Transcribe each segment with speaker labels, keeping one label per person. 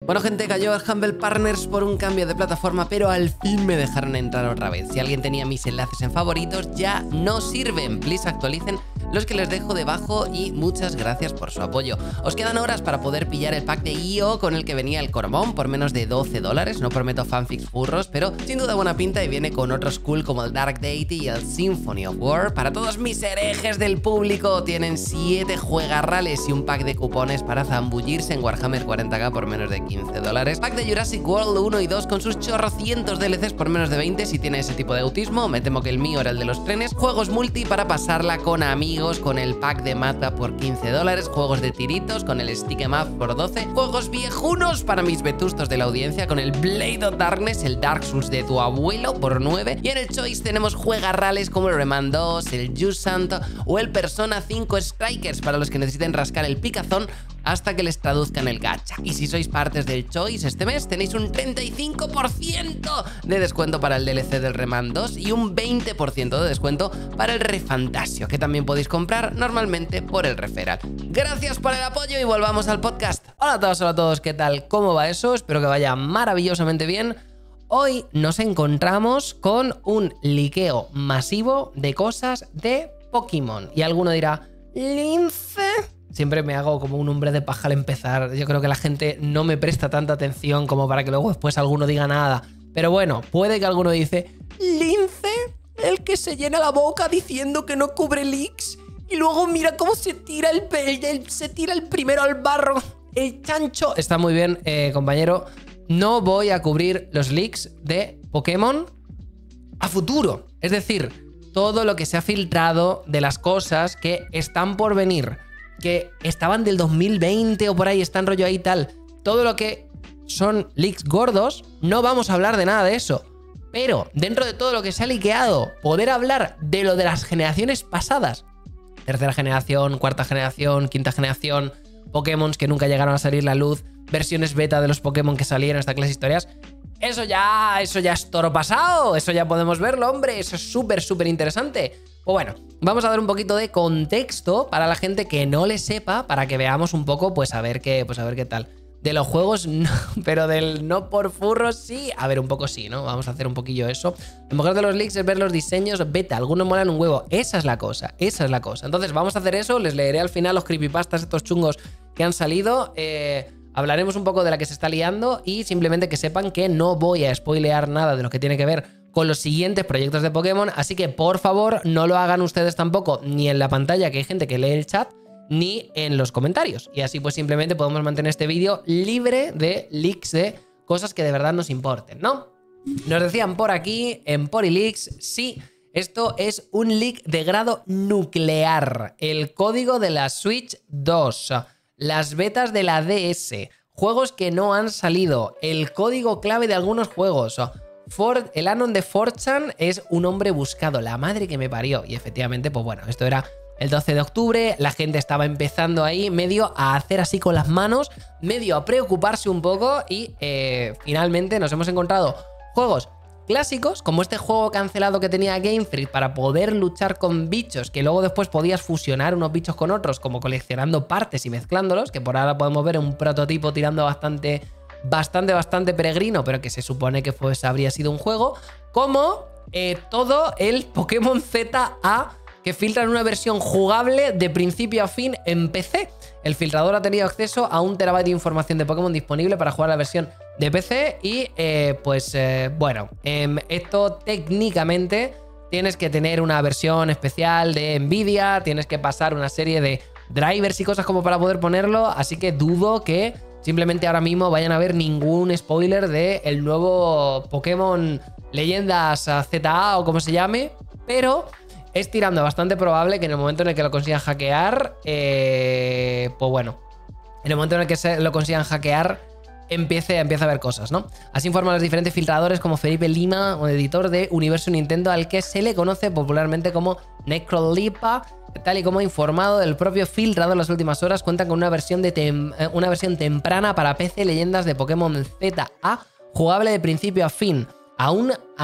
Speaker 1: Bueno gente, cayó el Humble Partners por un cambio de plataforma, pero al fin me dejaron entrar otra vez. Si alguien tenía mis enlaces en favoritos, ya no sirven. Please actualicen los que les dejo debajo y muchas gracias por su apoyo. Os quedan horas para poder pillar el pack de IO con el que venía el Cormón por menos de 12 dólares. No prometo fanfics furros, pero sin duda buena pinta y viene con otros cool como el Dark Deity y el Symphony of War. Para todos mis herejes del público, tienen 7 juegarrales y un pack de cupones para zambullirse en Warhammer 40k por menos de 15 dólares. Pack de Jurassic World 1 y 2 con sus chorrocientos DLCs por menos de 20 si tiene ese tipo de autismo. Me temo que el mío era el de los trenes. Juegos multi para pasarla con amigos con el pack de mata por 15 dólares, juegos de tiritos con el Stick em Up por 12, juegos viejunos para mis vetustos de la audiencia con el Blade of Darkness, el Dark Souls de tu abuelo por 9 y en el Choice tenemos juegarrales como el Remand 2, el Jusant o el Persona 5 Strikers para los que necesiten rascar el picazón hasta que les traduzcan el gacha. Y si sois partes del Choice este mes, tenéis un 35% de descuento para el DLC del Remand 2 y un 20% de descuento para el Refantasio, que también podéis comprar normalmente por el referral. Gracias por el apoyo y volvamos al podcast. Hola a todos, hola a todos, ¿qué tal? ¿Cómo va eso? Espero que vaya maravillosamente bien. Hoy nos encontramos con un liqueo masivo de cosas de Pokémon. Y alguno dirá, ¿lince? Siempre me hago como un hombre de paja al empezar. Yo creo que la gente no me presta tanta atención como para que luego después alguno diga nada. Pero bueno, puede que alguno dice, ¿lince? El que se llena la boca diciendo que no cubre leaks. Y luego mira cómo se tira el, el, se tira el primero al barro. El chancho. Está muy bien, eh, compañero. No voy a cubrir los leaks de Pokémon a futuro. Es decir, todo lo que se ha filtrado de las cosas que están por venir que estaban del 2020 o por ahí, están rollo ahí tal. Todo lo que son leaks gordos, no vamos a hablar de nada de eso. Pero dentro de todo lo que se ha liqueado, poder hablar de lo de las generaciones pasadas. Tercera generación, cuarta generación, quinta generación, Pokémon que nunca llegaron a salir la luz, versiones beta de los Pokémon que salieron, esta clase historias. Eso ya, eso ya es toro pasado, eso ya podemos verlo, hombre, eso es súper, súper interesante. Pues bueno, vamos a dar un poquito de contexto para la gente que no le sepa, para que veamos un poco, pues a ver qué, pues a ver qué tal. De los juegos, no, pero del no por furros sí. A ver, un poco sí, ¿no? Vamos a hacer un poquillo eso. Lo mejor de los leaks es ver los diseños beta. Algunos molan un huevo. Esa es la cosa, esa es la cosa. Entonces, vamos a hacer eso. Les leeré al final los creepypastas, estos chungos que han salido. Eh, hablaremos un poco de la que se está liando y simplemente que sepan que no voy a spoilear nada de lo que tiene que ver con los siguientes proyectos de Pokémon, así que por favor no lo hagan ustedes tampoco ni en la pantalla que hay gente que lee el chat, ni en los comentarios. Y así pues simplemente podemos mantener este vídeo libre de leaks de cosas que de verdad nos importen, ¿no? Nos decían por aquí, en Poryleaks, sí, esto es un leak de grado nuclear. El código de la Switch 2, las betas de la DS, juegos que no han salido, el código clave de algunos juegos, El Anon de Forchan es un hombre buscado, la madre que me parió. Y efectivamente, pues bueno, esto era el 12 de octubre, la gente estaba empezando ahí medio a hacer así con las manos, medio a preocuparse un poco y eh, finalmente nos hemos encontrado juegos clásicos, como este juego cancelado que tenía Game Freak para poder luchar con bichos, que luego después podías fusionar unos bichos con otros, como coleccionando partes y mezclándolos, que por ahora podemos ver un prototipo tirando bastante bastante, bastante peregrino, pero que se supone que pues, habría sido un juego, como eh, todo el Pokémon ZA que filtra en una versión jugable de principio a fin en PC. El filtrador ha tenido acceso a un terabyte de información de Pokémon disponible para jugar la versión de PC y eh, pues eh, bueno, em, esto técnicamente tienes que tener una versión especial de Nvidia, tienes que pasar una serie de drivers y cosas como para poder ponerlo, así que dudo que simplemente ahora mismo vayan a ver ningún spoiler de el nuevo Pokémon Leyendas ZA o como se llame, pero es tirando bastante probable que en el momento en el que lo consigan hackear, eh, pues bueno, en el momento en el que se lo consigan hackear, empiece, empieza a ver cosas, ¿no? Así informan los diferentes filtradores como Felipe Lima, un editor de Universo Nintendo al que se le conoce popularmente como Necrolipa, tal y como ha informado del propio filtrador en las últimas horas, cuentan con una versión, de eh, una versión temprana para PC Leyendas de Pokémon ZA, jugable de principio a fin. Aún,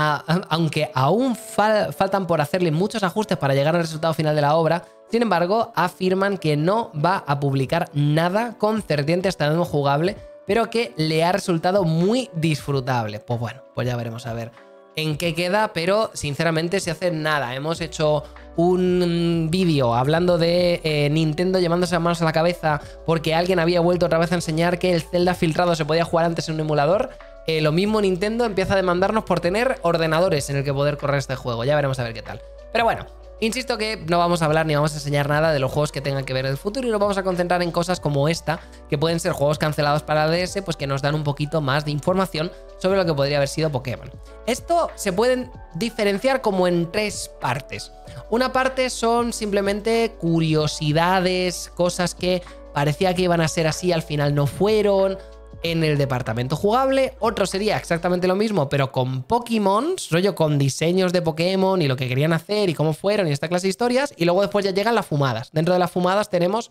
Speaker 1: aunque aún faltan por hacerle muchos ajustes para llegar al resultado final de la obra, sin embargo, afirman que no va a publicar nada concerniente a este nuevo jugable pero que le ha resultado muy disfrutable. Pues bueno, pues ya veremos a ver en qué queda, pero sinceramente se hace nada. Hemos hecho un vídeo hablando de eh, Nintendo llevándose las manos a la cabeza porque alguien había vuelto otra vez a enseñar que el Zelda filtrado se podía jugar antes en un emulador. Eh, lo mismo Nintendo empieza a demandarnos por tener ordenadores en el que poder correr este juego. Ya veremos a ver qué tal. Pero bueno, Insisto que no vamos a hablar ni vamos a enseñar nada de los juegos que tengan que ver en el futuro y nos vamos a concentrar en cosas como esta, que pueden ser juegos cancelados para DS, pues que nos dan un poquito más de información sobre lo que podría haber sido Pokémon. Esto se pueden diferenciar como en tres partes. Una parte son simplemente curiosidades, cosas que parecía que iban a ser así, al final no fueron, en el departamento jugable. Otro sería exactamente lo mismo, pero con Pokémon, rollo con diseños de Pokémon y lo que querían hacer y cómo fueron y esta clase de historias. Y luego después ya llegan las fumadas. Dentro de las fumadas tenemos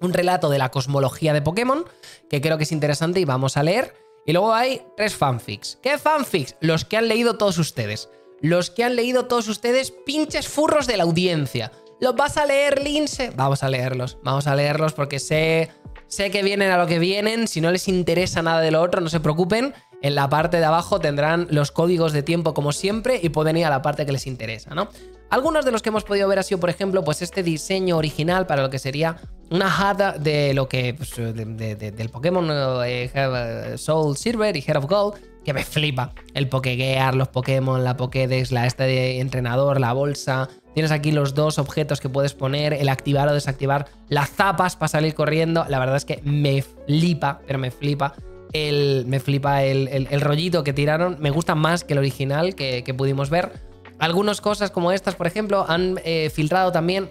Speaker 1: un relato de la cosmología de Pokémon, que creo que es interesante y vamos a leer. Y luego hay tres fanfics. ¿Qué fanfics? Los que han leído todos ustedes. Los que han leído todos ustedes, pinches furros de la audiencia. ¿Los vas a leer, Lince? Vamos a leerlos. Vamos a leerlos porque sé Sé que vienen a lo que vienen, si no les interesa nada de lo otro, no se preocupen. En la parte de abajo tendrán los códigos de tiempo como siempre y pueden ir a la parte que les interesa, ¿no? Algunos de los que hemos podido ver ha sido, por ejemplo, pues este diseño original para lo que sería una HUD de lo que. Pues, del Pokémon eh, Soul Silver y Head of Gold, que me flipa. El Pokégear, los Pokémon, la Pokédex, la este de entrenador, la bolsa, Tienes aquí los dos objetos que puedes poner, el activar o desactivar las zapas para salir corriendo. La verdad es que me flipa, pero me flipa. El, me flipa el, rollito que tiraron. Me gusta más que el original que, pudimos ver. Algunas cosas como estas, por ejemplo, han eh, filtrado también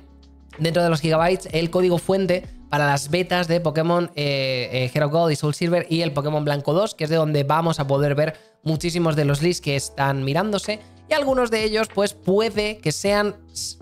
Speaker 1: dentro de los gigabytes el código fuente para las betas de Pokémon eh, eh, Hero Gold y Soul Silver y el Pokémon Blanco 2, que es de donde vamos a poder ver muchísimos de los leaks que están mirándose. Y algunos de ellos, pues puede que sean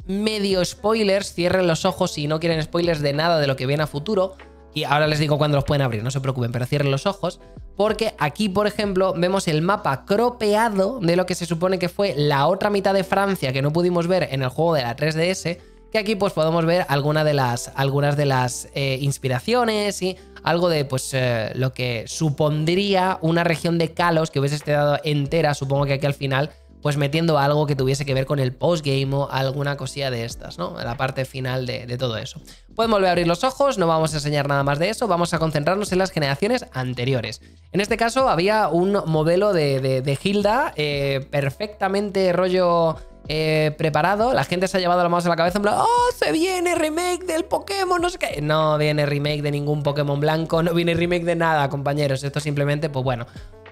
Speaker 1: medio spoilers, cierren los ojos si no quieren spoilers de nada de lo que viene a futuro. Y ahora les digo cuándo los pueden abrir, no se preocupen, pero cierren los ojos. Porque aquí, por ejemplo, vemos el mapa cropeado de lo que se supone que fue la otra mitad de Francia que no pudimos ver en el juego de la 3DS. Que aquí pues podemos ver de las, algunas de las eh, inspiraciones y algo de pues eh, lo que supondría una región de Kalos que hubiese estado entera, supongo que aquí al final pues metiendo algo que tuviese que ver con el postgame o alguna cosilla de estas, ¿no? La parte final de, todo eso. Pueden volver a abrir los ojos, no vamos a enseñar nada más de eso, vamos a concentrarnos en las generaciones anteriores. En este caso había un modelo de, de, Hilda eh, perfectamente rollo eh, preparado, la gente se ha llevado la mano a la cabeza en plan, ¡oh, se viene remake del Pokémon! No sé qué. No viene remake de ningún Pokémon blanco, no viene remake de nada, compañeros. Esto simplemente, pues bueno,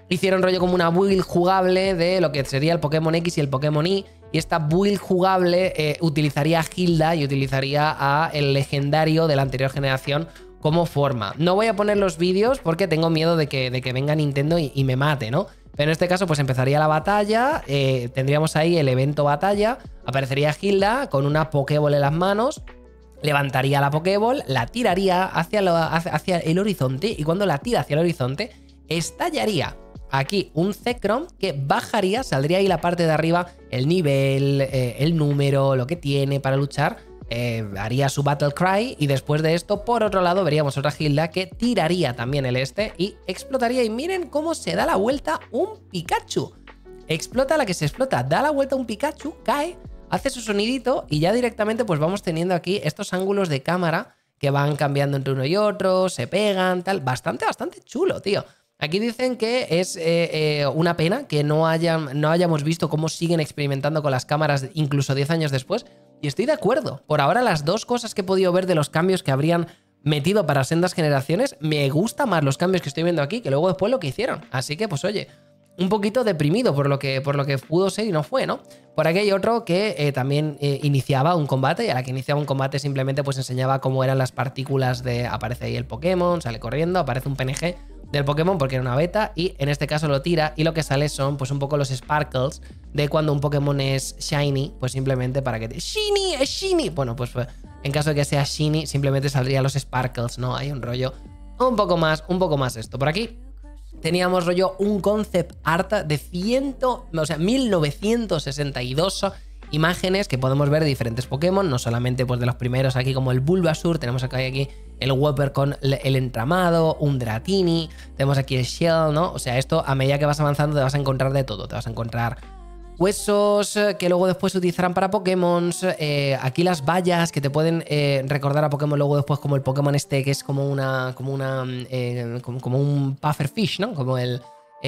Speaker 1: hicieron rollo como una build jugable de lo que sería el Pokémon X y el Pokémon Y. Y esta build jugable eh, utilizaría a Hilda y utilizaría a el legendario de la anterior generación como forma. No voy a poner los vídeos porque tengo miedo de que, de que venga Nintendo y, me mate, ¿no? Pero en este caso, pues empezaría la batalla, eh, tendríamos ahí el evento batalla, aparecería Hilda con una Pokéball en las manos, levantaría la Pokéball, la tiraría hacia, el horizonte y cuando la tira hacia el horizonte, estallaría aquí un Zekrom que bajaría, saldría ahí la parte de arriba, el nivel, eh, el número, lo que tiene para luchar. Eh, haría su Battle Cry y después de esto, por otro lado, veríamos otra Hilda que tiraría también el este y explotaría. Y miren cómo se da la vuelta un Pikachu. Explota la que se explota, da la vuelta un Pikachu, cae, hace su sonidito y ya directamente pues vamos teniendo aquí estos ángulos de cámara que van cambiando entre uno y otro, se pegan, tal. Bastante, bastante chulo, tío. Aquí dicen que es eh, eh, una pena que no, hayan, no hayamos visto cómo siguen experimentando con las cámaras incluso 10 años después. Y estoy de acuerdo. Por ahora las dos cosas que he podido ver de los cambios que habrían metido para sendas generaciones, me gusta más los cambios que estoy viendo aquí que luego después lo que hicieron. Así que pues oye, un poquito deprimido por lo que, por lo que pudo ser y no fue, ¿no? Por aquí hay otro que eh, también iniciaba un combate y a la que iniciaba un combate simplemente pues enseñaba cómo eran las partículas de... Aparece ahí el Pokémon, sale corriendo, aparece un PNG del Pokémon porque era una beta y en este caso lo tira y lo que sale son pues un poco los sparkles de cuando un Pokémon es shiny, pues simplemente para que te... ¡Shiny! ¡Es shiny! Bueno, pues, pues en caso de que sea shiny simplemente saldrían los sparkles, ¿no? Hay un rollo un poco más, un poco más esto. Por aquí teníamos rollo un concept art de 100, o sea, 1962 imágenes que podemos ver de diferentes Pokémon, no solamente pues de los primeros aquí como el Bulbasur, tenemos acá aquí el Whopper con el entramado, un Dratini, tenemos aquí el Shell, ¿no? O sea, esto a medida que vas avanzando te vas a encontrar de todo, te vas a encontrar huesos eh, que luego después se utilizarán para Pokémon. Eh, aquí las vallas que te pueden eh, recordar a Pokémon luego después como el Pokémon este que es como una. como una. como, un pufferfish, ¿no? Como el.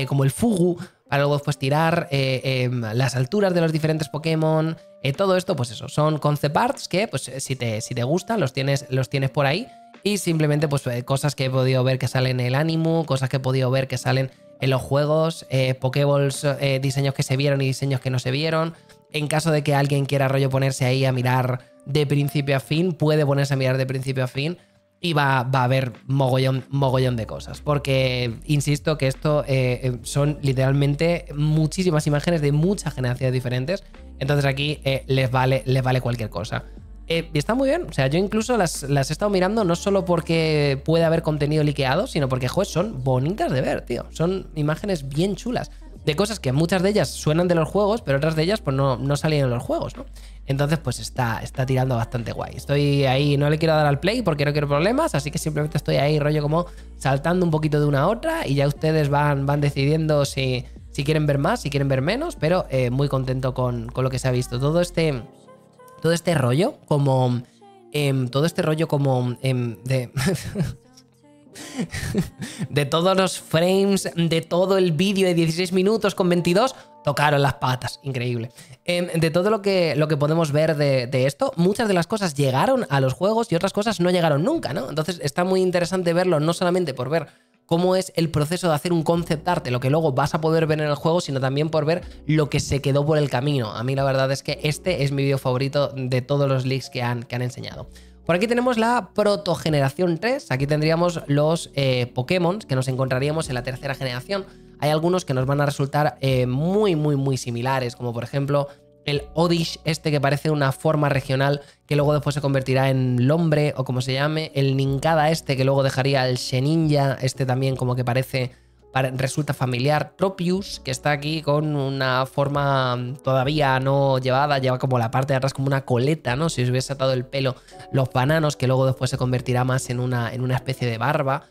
Speaker 1: como el Fugu. Para luego después tirar em, las alturas de los diferentes Pokémon. todo esto, pues eso, son concept arts que, pues, si te, si te gustan, los tienes, los tienes por ahí. Y simplemente, pues, cosas que he podido ver que salen en el ánimo, cosas que he podido ver que salen en los juegos, eh, Pokéballs, eh, diseños que se vieron y diseños que no se vieron. En caso de que alguien quiera rollo ponerse ahí a mirar de principio a fin, puede ponerse a mirar de principio a fin y va, va a haber mogollón, mogollón de cosas. Porque, insisto, que esto eh, son literalmente muchísimas imágenes de muchas generaciones diferentes. Entonces aquí les, vale, les vale cualquier cosa. Eh, y está muy bien. O sea, yo incluso las, las, he estado mirando no solo porque puede haber contenido liqueado, sino porque, joder, son bonitas de ver, tío. Son imágenes bien chulas. De cosas que muchas de ellas suenan de los juegos, pero otras de ellas pues no, no salían en los juegos, ¿no? Entonces, pues está, está tirando bastante guay. Estoy ahí, no le quiero dar al play porque no quiero problemas, así que simplemente estoy ahí rollo como saltando un poquito de una a otra y ya ustedes van, van decidiendo si, si quieren ver más, si quieren ver menos, pero eh, muy contento con, con lo que se ha visto. Todo este todo este rollo como... Em, todo este rollo como em, de... de todos los frames, de todo el vídeo de 16 minutos con 22, tocaron las patas, increíble. Em, de todo lo que, lo que podemos ver de, esto, muchas de las cosas llegaron a los juegos y otras cosas no llegaron nunca, ¿no? Entonces está muy interesante verlo, no solamente por ver cómo es el proceso de hacer un concept art, lo que luego vas a poder ver en el juego, sino también por ver lo que se quedó por el camino. A mí la verdad es que este es mi vídeo favorito de todos los leaks que han, que han enseñado. Por aquí tenemos la protogeneración 3, aquí tendríamos los eh, Pokémon que nos encontraríamos en la tercera generación. Hay algunos que nos van a resultar eh, muy, muy, muy similares, como por ejemplo el Odish, este que parece una forma regional que luego después se convertirá en Lombre o como se llame, el Ninkada este que luego dejaría el Sheninja, este también como que parece resulta familiar, Tropius, que está aquí con una forma todavía no llevada, lleva como la parte de atrás como una coleta, ¿no? Si os hubiese atado el pelo, los bananos, que luego después se convertirá más en una, en una especie de barba.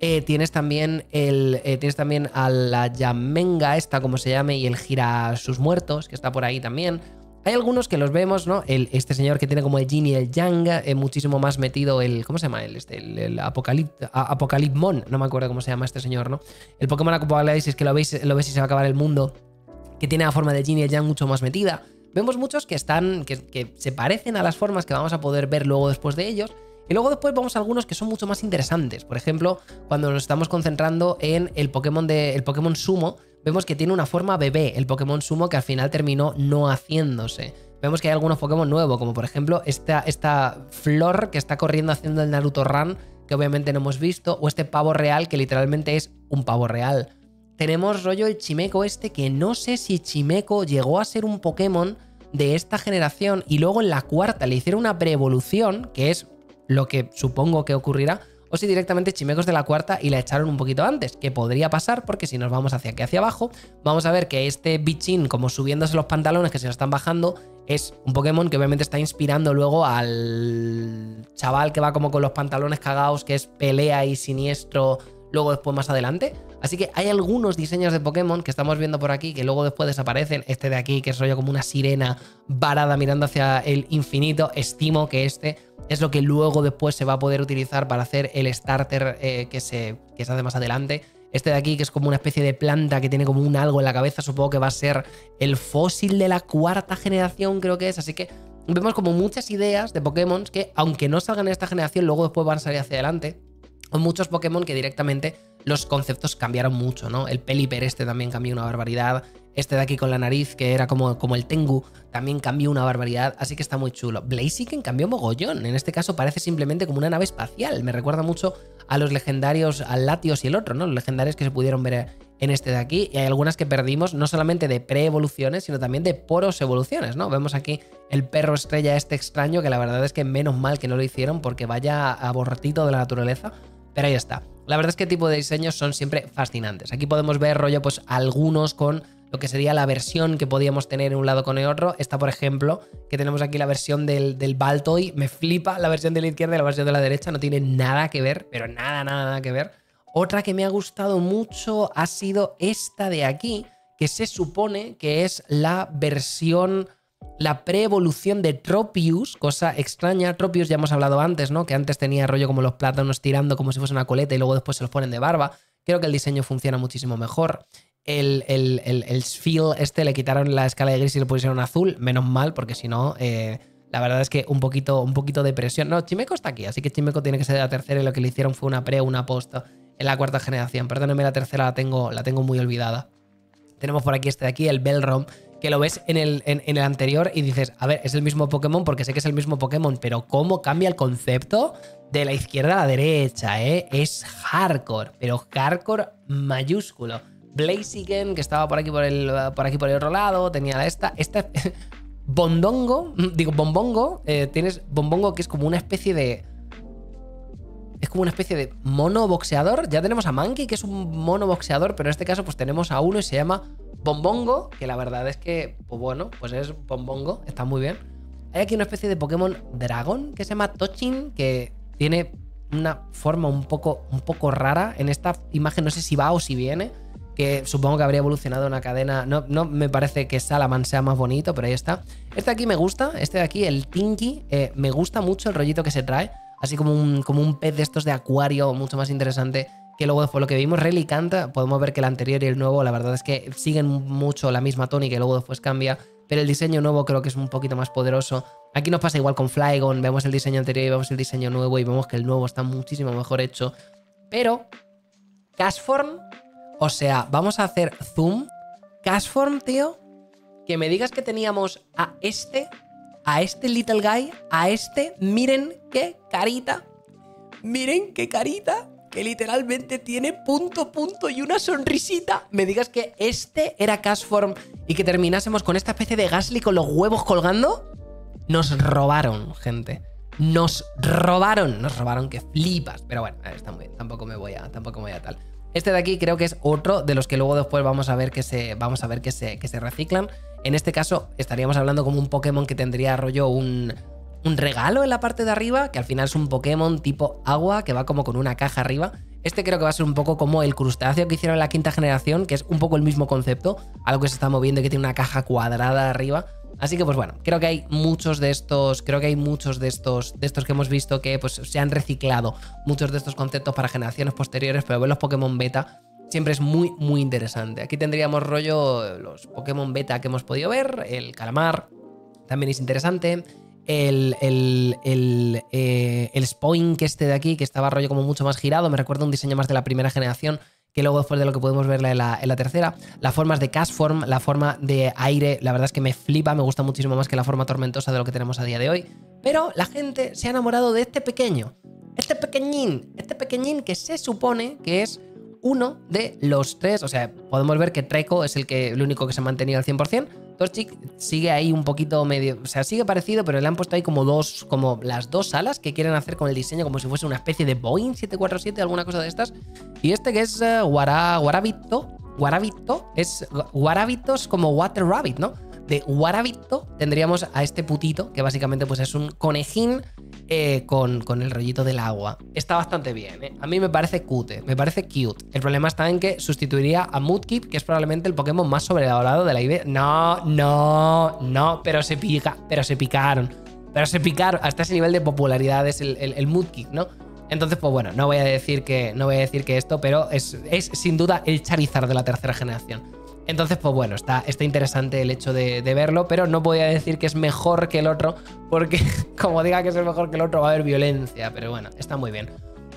Speaker 1: Eh, tienes también el. Eh, tienes también a la Yamenga, esta como se llame, y el Gira sus muertos, que está por ahí también. Hay algunos que los vemos, ¿no? El, este señor que tiene como el Yin y el Yang, eh, muchísimo más metido el. ¿Cómo se llama? El, este, el, Apocalipmon, no me acuerdo cómo se llama este señor, ¿no? El Pokémon Apocalipsis, que lo veis, lo ves y se va a acabar el mundo, que tiene la forma de Yin y el Yang mucho más metida. Vemos muchos que están. Que, que se parecen a las formas que vamos a poder ver luego después de ellos y luego después vamos a algunos que son mucho más interesantes. Por ejemplo, cuando nos estamos concentrando en el Pokémon de el Pokémon Sumo, vemos que tiene una forma bebé, el Pokémon Sumo que al final terminó no haciéndose. Vemos que hay algunos Pokémon nuevos, como por ejemplo esta, esta flor que está corriendo haciendo el Naruto Run, que obviamente no hemos visto, o este pavo real que literalmente es un pavo real. Tenemos rollo el Chimeco este, que no sé si Chimeco llegó a ser un Pokémon de esta generación y luego en la cuarta le hicieron una pre-evolución, que es lo que supongo que ocurrirá, o si directamente Chimecos de la cuarta y la echaron un poquito antes, que podría pasar porque si nos vamos hacia aquí hacia abajo, vamos a ver que este bichín como subiéndose los pantalones que se lo están bajando es un Pokémon que obviamente está inspirando luego al chaval que va como con los pantalones cagados, que es pelea y siniestro, luego después más adelante. Así que hay algunos diseños de Pokémon que estamos viendo por aquí que luego después desaparecen. Este de aquí, que es rollo como una sirena varada mirando hacia el infinito. Estimo que este es lo que luego después se va a poder utilizar para hacer el starter eh, que, se, que se hace más adelante. Este de aquí, que es como una especie de planta que tiene como un algo en la cabeza, supongo que va a ser el fósil de la cuarta generación, creo que es. Así que vemos como muchas ideas de Pokémon que, aunque no salgan en esta generación, luego después van a salir hacia adelante. Muchos Pokémon que directamente los conceptos cambiaron mucho, ¿no? El Pelipper este también cambió una barbaridad. Este de aquí con la nariz, que era como, como el Tengu, también cambió una barbaridad, así que está muy chulo. Blaziken cambió mogollón, en este caso parece simplemente como una nave espacial. Me recuerda mucho a los legendarios, al Latios y el otro, ¿no? Los legendarios que se pudieron ver en este de aquí. Y hay algunas que perdimos, no solamente de pre-evoluciones, sino también de poros evoluciones, ¿no? Vemos aquí el perro estrella este extraño, que la verdad es que menos mal que no lo hicieron, porque vaya abortito de la naturaleza. Pero ahí está. La verdad es que tipo de diseños son siempre fascinantes. Aquí podemos ver rollo, pues algunos con lo que sería la versión que podíamos tener en un lado con el otro. Esta, por ejemplo, que tenemos aquí la versión del, del Baltoy. Me flipa la versión de la izquierda y la versión de la derecha. No tiene nada que ver, pero nada, nada, nada que ver. Otra que me ha gustado mucho ha sido esta de aquí, que se supone que es la versión la pre-evolución de Tropius, cosa extraña. Tropius ya hemos hablado antes, ¿no? Que antes tenía rollo como los plátanos tirando como si fuese una coleta y luego después se los ponen de barba. Creo que el diseño funciona muchísimo mejor. El, el, el, este le quitaron la escala de gris y le pusieron azul. Menos mal, porque si no, eh, la verdad es que un poquito, un poquito de presión. No, Chimeco está aquí, así que Chimeco tiene que ser la tercera y lo que le hicieron fue una pre, una post en la cuarta generación. Perdóneme, la tercera la tengo, la tengo muy olvidada. Tenemos por aquí este de aquí, el Belrom, que lo ves en el, en, el anterior y dices, a ver, es el mismo Pokémon porque sé que es el mismo Pokémon, pero ¿cómo cambia el concepto de la izquierda a la derecha? Eh? Es hardcore, pero hardcore mayúsculo. Blaziken, que estaba por aquí por el, por aquí por el otro lado, tenía esta. Esta. Bondongo, digo, Bombongo, eh, tienes Bombongo que es como una especie de. Es como una especie de mono boxeador. Ya tenemos a Monkey, que es un mono boxeador, pero en este caso, pues tenemos a uno y se llama Bombongo, que la verdad es que, pues bueno, pues es Bombongo, está muy bien. Hay aquí una especie de Pokémon dragón que se llama Tochin, que tiene una forma un poco, un poco rara. En esta imagen no sé si va o si viene, que supongo que habría evolucionado una cadena. No, no me parece que Salaman sea más bonito, pero ahí está. Este de aquí me gusta, este de aquí, el Tinky, eh, me gusta mucho el rollito que se trae. Así como un, como un pez de estos de acuario, mucho más interesante que luego después lo que vimos Rally canta, podemos ver que el anterior y el nuevo, la verdad es que siguen mucho la misma tónica y luego después cambia, pero el diseño nuevo creo que es un poquito más poderoso. Aquí nos pasa igual con Flygon, vemos el diseño anterior y vemos el diseño nuevo y vemos que el nuevo está muchísimo mejor hecho. Pero, Cashform, o sea, vamos a hacer zoom. Cashform, tío, que me digas que teníamos a este, a este little guy, a este, miren qué carita, miren qué carita que literalmente tiene punto, punto y una sonrisita, me digas que este era Cashform y que terminásemos con esta especie de Gasly con los huevos colgando, nos robaron, gente. Nos robaron, nos robaron que flipas. Pero bueno, está muy bien, tampoco me voy a, tampoco me voy a tal. Este de aquí creo que es otro de los que luego después vamos a ver que se, vamos a ver que se, que se reciclan. En este caso estaríamos hablando como un Pokémon que tendría rollo un, un regalo en la parte de arriba, que al final es un Pokémon tipo agua que va como con una caja arriba. Este creo que va a ser un poco como el crustáceo que hicieron en la quinta generación, que es un poco el mismo concepto, algo que se está moviendo y que tiene una caja cuadrada arriba. Así que pues bueno, creo que hay muchos de estos, creo que hay muchos de estos, de estos que hemos visto que pues se han reciclado muchos de estos conceptos para generaciones posteriores, pero ver los Pokémon beta siempre es muy muy interesante. Aquí tendríamos rollo los Pokémon beta que hemos podido ver, el calamar también es interesante el, el, eh, el Spoink este de aquí, que estaba rollo como mucho más girado, me recuerda un diseño más de la primera generación, que luego después de lo que podemos ver en la, en la tercera. Las formas de Cashform, la forma de aire, la verdad es que me flipa, me gusta muchísimo más que la forma tormentosa de lo que tenemos a día de hoy. Pero la gente se ha enamorado de este pequeño, este pequeñín, este pequeñín que se supone que es uno de los tres, o sea, podemos ver que Treco es el, que, el único que se ha mantenido al 100%, Torchic sigue ahí un poquito medio, o sea, sigue parecido, pero le han puesto ahí como dos, como las dos alas que quieren hacer con el diseño como si fuese una especie de Boeing 747, alguna cosa de estas. Y este que es uh, Guarabito, Guarabito, es Guarabitos como Water Rabbit, ¿no? De Guarabito tendríamos a este putito, que básicamente pues es un conejín eh, con, con, el rollito del agua. Está bastante bien, ¿eh? A mí me parece cute, me parece cute. El problema está en que sustituiría a Mudkip, que es probablemente el Pokémon más sobrevalorado de la idea. No, no, no, pero se pica, pero se picaron. Pero se picaron. Hasta ese nivel de popularidad es el, el, Mudkip, ¿no? Entonces, pues bueno, no voy a decir que, no voy a decir que esto, pero es, es sin duda el Charizard de la tercera generación. Entonces, pues bueno, está, interesante el hecho de, verlo, pero no voy a decir que es mejor que el otro, porque como diga que es mejor que el otro va a haber violencia, pero bueno, está muy bien.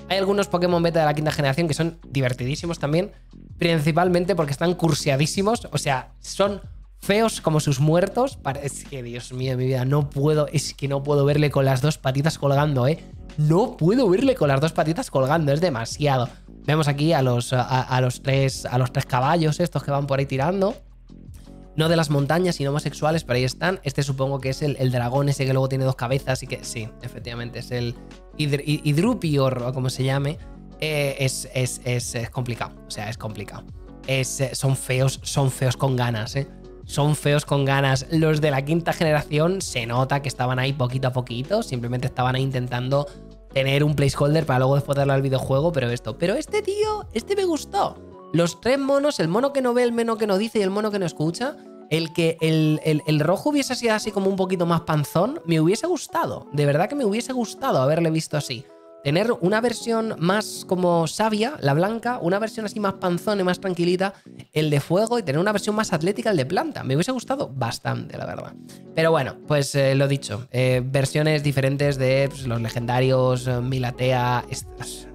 Speaker 1: Hay algunos Pokémon beta de la quinta generación que son divertidísimos también, principalmente porque están cursiadísimos, o sea, son feos como sus muertos. Es que, Dios mío, mi vida, no puedo, es que no puedo verle con las dos patitas colgando, ¿eh? No puedo verle con las dos patitas colgando, es demasiado. Vemos aquí a los, a, los, tres, a los tres caballos estos que van por ahí tirando. No de las montañas, sino homosexuales, pero ahí están. Este supongo que es el, dragón ese que luego tiene dos cabezas y que sí, efectivamente, es el Hidrupior o como se llame. Eh, es, es, complicado, o sea, es complicado.
Speaker 2: es, eh, son feos, son feos con ganas, ¿eh? Son feos con ganas. Los de la quinta generación se nota que estaban ahí poquito a poquito, simplemente estaban ahí intentando tener un placeholder para luego después al videojuego, pero esto. Pero este tío, este me gustó. Los tres monos, el mono que no ve, el mono que no dice y el mono que no escucha, el que el, el, rojo hubiese sido así como un poquito más panzón, me hubiese gustado. De verdad que me hubiese gustado haberle visto así. Tener una versión más como sabia, la blanca, una versión así más panzón y más tranquilita, el de fuego, y tener una versión más atlética, el de planta. Me hubiese gustado bastante, la verdad. Pero bueno, pues eh, lo dicho, eh, versiones diferentes de pues, los legendarios, eh, Milatea. Estas.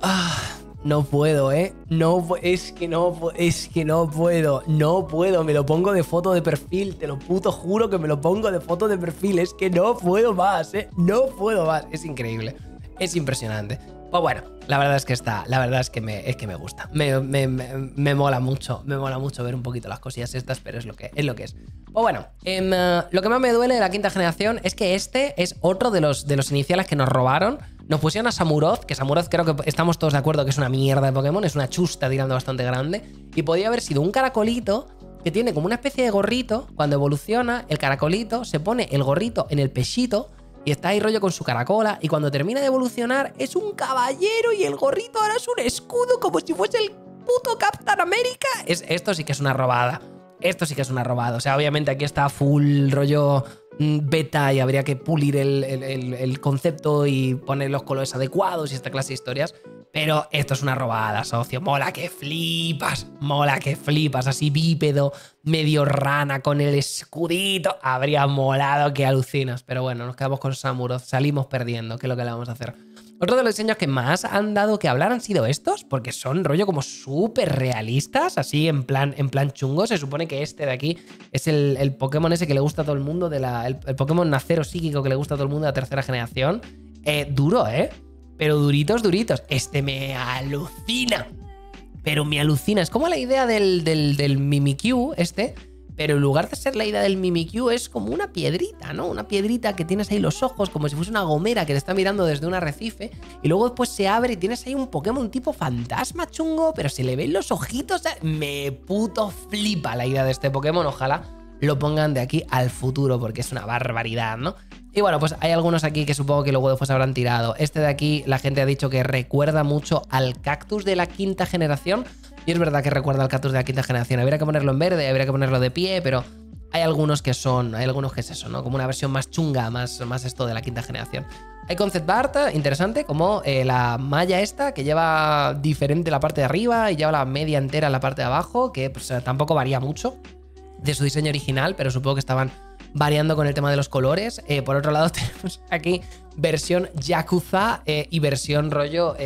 Speaker 2: Ah, no puedo, ¿eh? No, es que no, es que no puedo, no puedo, me lo pongo de foto de perfil, te lo puto juro que me lo pongo de foto de perfil, es que no puedo más, ¿eh? No puedo más, es increíble, es impresionante. Pues bueno, la verdad es que está, la verdad es que me, es que me gusta, me, me, mola mucho, me mola mucho ver un poquito las cosillas estas, pero es lo que es. Lo que es. Pues bueno, em, lo que más me duele de la quinta generación es que este es otro de los, de los iniciales que nos robaron nos pusieron a Samuroth, que Samuroth creo que estamos todos de acuerdo que es una mierda de Pokémon, es una chusta tirando bastante grande. Y podía haber sido un caracolito que tiene como una especie de gorrito. Cuando evoluciona, el caracolito se pone el gorrito en el pechito y está ahí rollo con su caracola. Y cuando termina de evolucionar, es un caballero y el gorrito ahora es un escudo como si fuese el puto Captain America. Es, esto sí que es una robada. Esto sí que es una robada. O sea, obviamente aquí está full rollo Mm, beta y habría que pulir el, concepto y poner los colores adecuados y esta clase de historias. Pero esto es una robada, socio. Mola que flipas. Mola que flipas. Así bípedo, medio rana con el escudito. Habría molado que alucinas. Pero bueno, nos quedamos con Samuroth. Salimos perdiendo. ¿Qué es lo que le vamos a hacer? Otro de los diseños que más han dado que hablar han sido estos, porque son rollo como súper realistas, así en plan, en plan chungo. Se supone que este de aquí es el, Pokémon ese que le gusta a todo el mundo, de la, el, Pokémon nacero psíquico que le gusta a todo el mundo de la tercera generación. Eh, duro, ¿eh? Pero duritos, duritos. Este me alucina. Pero me alucina. Es como la idea del, del, del Mimikyu, este pero en lugar de ser la idea del Mimikyu es como una piedrita, ¿no? Una piedrita que tienes ahí los ojos como si fuese una gomera que te está mirando desde un arrecife y luego después se abre y tienes ahí un Pokémon tipo fantasma chungo, pero se le ven los ojitos. Me puto flipa la idea de este Pokémon, ojalá lo pongan de aquí al futuro porque es una barbaridad, ¿no? Y bueno, pues hay algunos aquí que supongo que luego después habrán tirado. Este de aquí la gente ha dicho que recuerda mucho al cactus de la quinta generación, y es verdad que recuerda al cactus de la quinta generación. Habría que ponerlo en verde, habría que ponerlo de pie, pero hay algunos que son, hay algunos que es eso, ¿no? Como una versión más chunga, más, más esto de la quinta generación. Hay concept art interesante, como eh, la malla esta, que lleva diferente la parte de arriba y lleva la media entera en la parte de abajo, que pues, tampoco varía mucho de su diseño original, pero supongo que estaban variando con el tema de los colores. Eh, por otro lado, tenemos aquí versión Yakuza eh, y versión rollo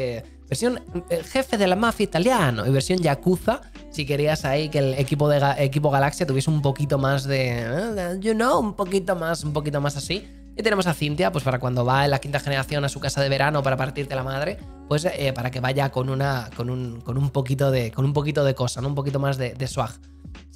Speaker 2: Versión eh, jefe de la mafia italiano y versión Yakuza. Si querías ahí que el equipo, de, equipo Galaxia tuviese un poquito más de. Eh, you know, un poquito más, un poquito más así. Y tenemos a Cintia, pues para cuando va en la quinta generación a su casa de verano para partirte la madre, pues eh, para que vaya con una. con un, con un poquito de. con un poquito de cosa, ¿no? Un poquito más de, swag.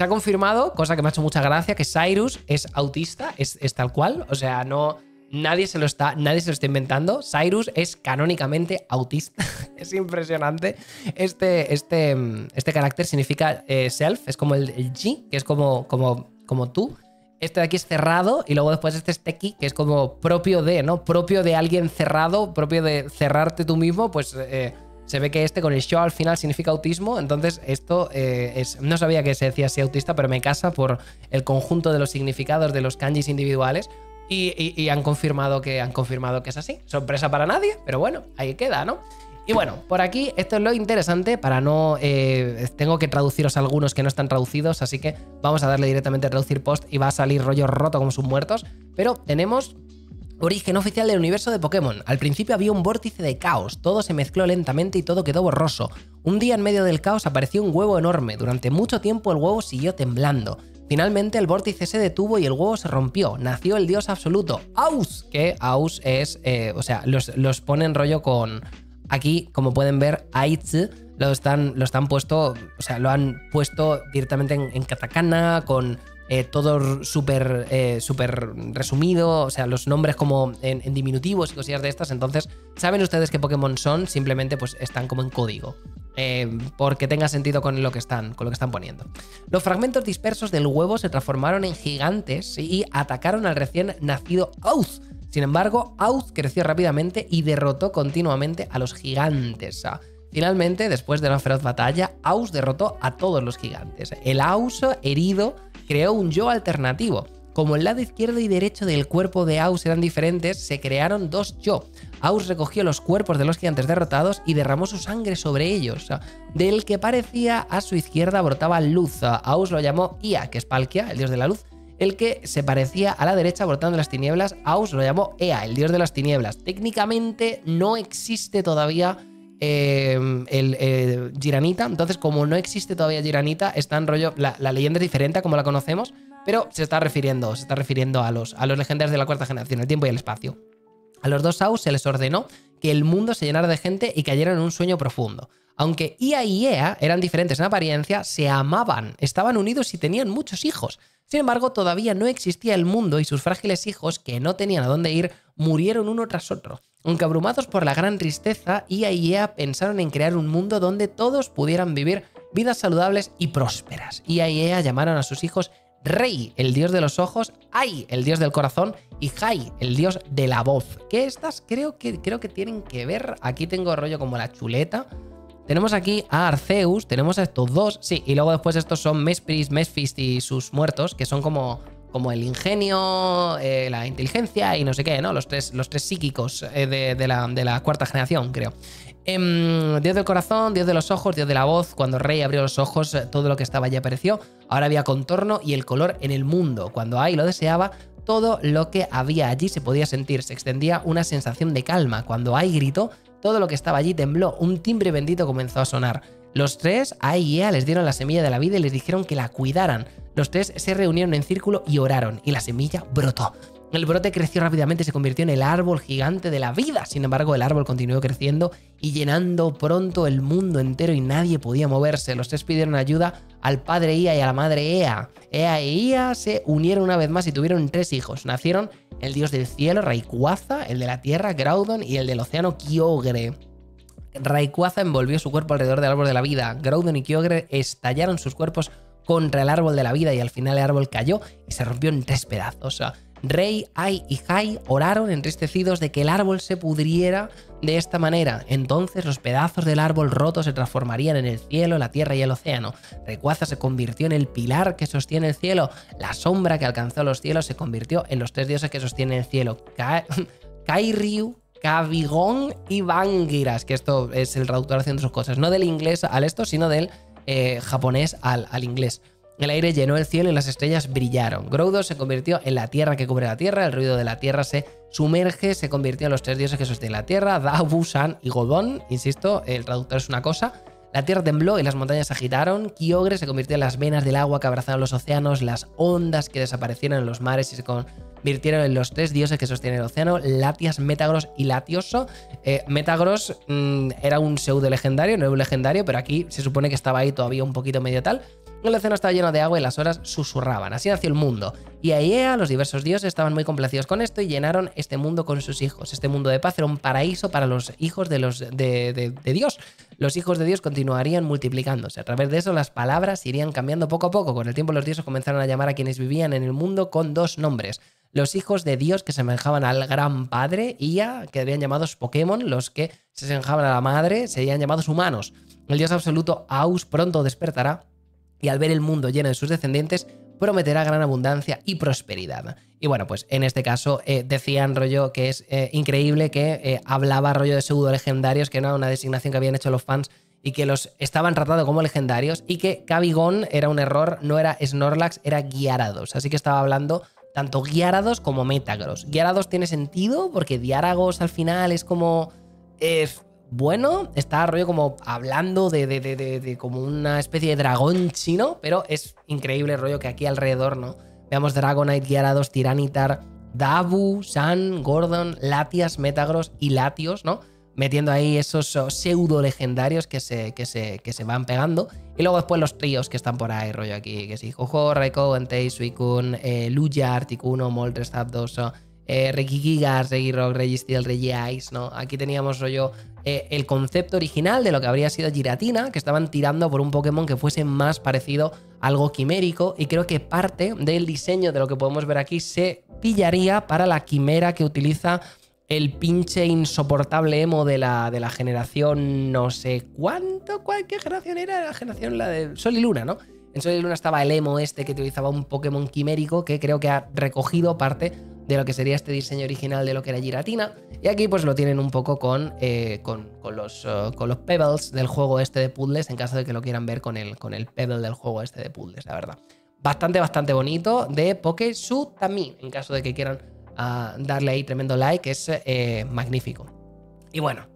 Speaker 2: Se ha confirmado, cosa que me ha hecho mucha gracia, que Cyrus es autista, es, tal cual. O sea, no Nadie se lo está, nadie se lo está inventando. Cyrus es canónicamente autista. es impresionante. Este, este, este carácter significa eh, self, es como el, G, que es como, como, como tú. Este de aquí es cerrado y luego después este es Teki, que es como propio de, ¿no? Propio de alguien cerrado, propio de cerrarte tú mismo, pues eh, se ve que este con el show al final significa autismo. Entonces esto eh, es, no sabía que se decía así autista, pero me casa por el conjunto de los significados de los kanjis individuales. Y, han, confirmado que, han confirmado que es así. Sorpresa para nadie, pero bueno, ahí queda, ¿no? Y bueno, por aquí esto es lo interesante para no... Eh, tengo que traduciros algunos que no están traducidos, así que vamos a darle directamente a traducir post y va a salir rollo roto como sus muertos. Pero tenemos Origen oficial del universo de Pokémon. Al principio había un vórtice de caos, todo se mezcló lentamente y todo quedó borroso. Un día en medio del caos apareció un huevo enorme, durante mucho tiempo el huevo siguió temblando. Finalmente el vórtice se detuvo y el huevo se rompió. Nació el dios absoluto, Aus, que Aus es, eh, o sea, los, los ponen rollo con... Aquí, como pueden ver, Aiz lo están, lo están puesto, o sea, lo han puesto directamente en, katakana, con eh, todo súper eh, súper resumido, o sea, los nombres como en, diminutivos y cosillas de estas. Entonces, saben ustedes qué Pokémon son, simplemente pues están como en código. eh, porque tenga sentido con lo, que están, con lo que están poniendo. Los fragmentos dispersos del huevo se transformaron en gigantes y atacaron al recién nacido Auth. Sin embargo, Auth creció rápidamente y derrotó continuamente a los gigantes. Ah, Finalmente, después de una feroz batalla, Aus derrotó a todos los gigantes. El Aus herido creó un yo alternativo. Como el lado izquierdo y derecho del cuerpo de Aus eran diferentes, se crearon dos yo. Aus recogió los cuerpos de los gigantes derrotados y derramó su sangre sobre ellos. Del que parecía a su izquierda brotaba luz. Aus lo llamó Ia, que es Palkia, el dios de la luz. El que se parecía a la derecha brotando las tinieblas, Aus lo llamó Ea, el dios de las tinieblas. Técnicamente no existe todavía eh, el eh, Giranita. Entonces, como no existe todavía Giranita, está en rollo. La, la, leyenda es diferente a como la conocemos, pero se está refiriendo, se está refiriendo a los, a los legendarios de la cuarta generación, el tiempo y el espacio. A los dos Aus se les ordenó que el mundo se llenara de gente y cayeran en un sueño profundo. Aunque Ia y Ea eran diferentes en apariencia, se amaban, estaban unidos y tenían muchos hijos. Sin embargo, todavía no existía el mundo y sus frágiles hijos, que no tenían a dónde ir, murieron uno tras otro. Aunque abrumados por la gran tristeza, Ia y Ea pensaron en crear un mundo donde todos pudieran vivir vidas saludables y prósperas. Ia y Ea llamaron a sus hijos Rey, el dios de los ojos, Ai, el dios del corazón, y Jai, el dios de la voz. Que estas creo que, creo que tienen que ver. Aquí tengo rollo como la chuleta. Tenemos aquí a Arceus, tenemos a estos dos, sí, y luego después estos son Mespris, Mesfist y sus muertos, que son como, como el ingenio, eh, la inteligencia y no sé qué, ¿no? Los tres, los tres psíquicos eh, de, la, de, la, cuarta generación, creo. Eh, dios del corazón, Dios de los ojos, Dios de la voz. Cuando Rey abrió los ojos, todo lo que estaba allí apareció. Ahora había contorno y el color en el mundo. Cuando Ai lo deseaba, todo lo que había allí se podía sentir. Se extendía una sensación de calma. Cuando Ai gritó, todo lo que estaba allí tembló. Un timbre bendito comenzó a sonar. Los tres, y Ea, les dieron la semilla de la vida y les dijeron que la cuidaran. Los tres se reunieron en círculo y oraron, y la semilla brotó. El brote creció rápidamente y se convirtió en el árbol gigante de la vida. Sin embargo, el árbol continuó creciendo y llenando pronto el mundo entero y nadie podía moverse. Los tres pidieron ayuda al padre Ia y a la madre Ea. Ea e Ia se unieron una vez más y tuvieron tres hijos. Nacieron el dios del cielo, Rayquaza, el de la tierra, Groudon, y el del océano, Kyogre. Rayquaza envolvió su cuerpo alrededor del árbol de la vida. Groudon y Kyogre estallaron sus cuerpos contra el árbol de la vida y al final el árbol cayó y se rompió en tres pedazos. Rey, Ai y Jai oraron entristecidos de que el árbol se pudriera de esta manera. Entonces los pedazos del árbol roto se transformarían en el cielo, la tierra y el océano. Rayquaza se convirtió en el pilar que sostiene el cielo. La sombra que alcanzó los cielos se convirtió en los tres dioses que sostienen el cielo. Ka Kairyu, Kavigón y Bangiras, que esto es el traductor haciendo sus cosas. No del inglés al esto, sino del eh, japonés al, al inglés. El aire llenó el cielo y las estrellas brillaron. Groudon se convirtió en la tierra que cubre la tierra, el ruido de la tierra se sumerge, se convirtió en los tres dioses que sostienen la tierra, Dabu, San y Godón. Insisto, el traductor es una cosa. La tierra tembló y las montañas se agitaron. Kyogre se convirtió en las venas del agua que abrazaron los océanos, las ondas que desaparecieron en los mares y se convirtieron en los tres dioses que sostienen el océano, Latias, Metagros y Latioso. Eh, Metagros mmm, era un pseudo legendario, no era un legendario, pero aquí se supone que estaba ahí todavía un poquito medio tal. El océano estaba lleno de agua y las horas susurraban. Así nació el mundo. Y a Ea, los diversos dioses, estaban muy complacidos con esto y llenaron este mundo con sus hijos. Este mundo de paz era un paraíso para los hijos de, los, de, de, Dios. Los hijos de Dios continuarían multiplicándose. A través de eso, las palabras irían cambiando poco a poco. Con el tiempo, los dioses comenzaron a llamar a quienes vivían en el mundo con dos nombres. Los hijos de Dios que se semejaban al gran padre, Ia, que habían llamados Pokémon, los que se semejaban a la madre, serían llamados humanos. El dios absoluto Aus pronto despertará y al ver el mundo lleno de sus descendientes, prometerá gran abundancia y prosperidad. Y bueno, pues en este caso eh, decían rollo que es eh, increíble que eh, hablaba rollo de pseudo legendarios, que era una designación que habían hecho los fans y que los estaban tratando como legendarios y que Cabigón era un error, no era Snorlax, era Gyarados. Así que estaba hablando tanto Gyarados como Metagross. Gyarados tiene sentido porque Diaragos al final es como... bueno, está rollo como hablando de, de, de, de, como una especie de dragón chino, pero es increíble rollo que aquí alrededor, ¿no? Veamos Dragonite, Gyarados, Tiranitar, Dabu, San, Gordon, Latias, Metagross y Latios, ¿no? metiendo ahí esos pseudo legendarios que se, que, se, que se van pegando. Y luego después los tríos que están por ahí, rollo aquí, que sí, Jojo, Reiko, Entei, Suicune, eh, Luya, Articuno, Moltres, Zapdos, eh, Regigigas, Regirock, Registeel, Regiice, ¿no? Aquí teníamos rollo eh, el concepto original de lo que habría sido Giratina, que estaban tirando por un Pokémon que fuese más parecido a algo quimérico, y creo que parte del diseño de lo que podemos ver aquí se pillaría para la quimera que utiliza el pinche insoportable emo de la, de la generación no sé cuánto, ¿cuál, ¿qué generación era? La generación la de Sol y Luna, ¿no? En Sol y Luna estaba el emo este que utilizaba un Pokémon quimérico que creo que ha recogido parte de lo que sería este diseño original de lo que era Giratina. Y aquí pues lo tienen un poco con, eh, con, los, eh, con los pebbles del juego este de puzzles, en caso de que lo quieran ver con el, con el pebble del juego este de puzzles, la verdad. Bastante, bastante bonito de Poke también en caso de que quieran ah, darle ahí tremendo like, es eh, magnífico. Y bueno,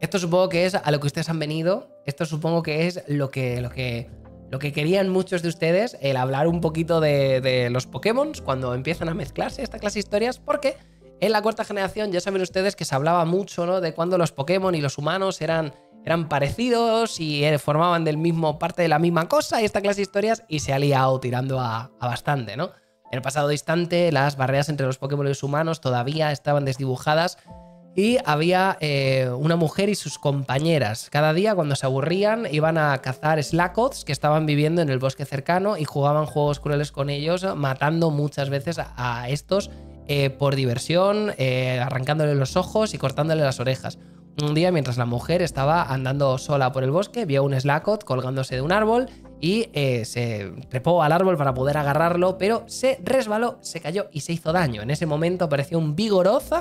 Speaker 2: esto supongo que es a lo que ustedes han venido, esto supongo que es lo que, lo que lo que querían muchos de ustedes, el hablar un poquito de, los Pokémon cuando empiezan a mezclarse esta clase de historias, porque en la cuarta generación ya saben ustedes que se hablaba mucho ¿no? de cuando los Pokémon y los humanos eran, eran parecidos y eh, formaban del mismo parte de la misma cosa y esta clase de historias y se ha liado tirando a, bastante, ¿no? En el pasado distante, las barreras entre los Pokémon y los humanos todavía estaban desdibujadas y había eh, una mujer y sus compañeras. Cada día, cuando se aburrían, iban a cazar Slackoths que estaban viviendo en el bosque cercano y jugaban juegos crueles con ellos, matando muchas veces a, estos eh, por diversión, eh, arrancándole los ojos y cortándole las orejas. Un día, mientras la mujer estaba andando sola por el bosque, vio un Slackoth colgándose de un árbol y se trepó al árbol para poder agarrarlo, pero se resbaló, se cayó y se hizo daño. En ese momento apareció un Vigoroth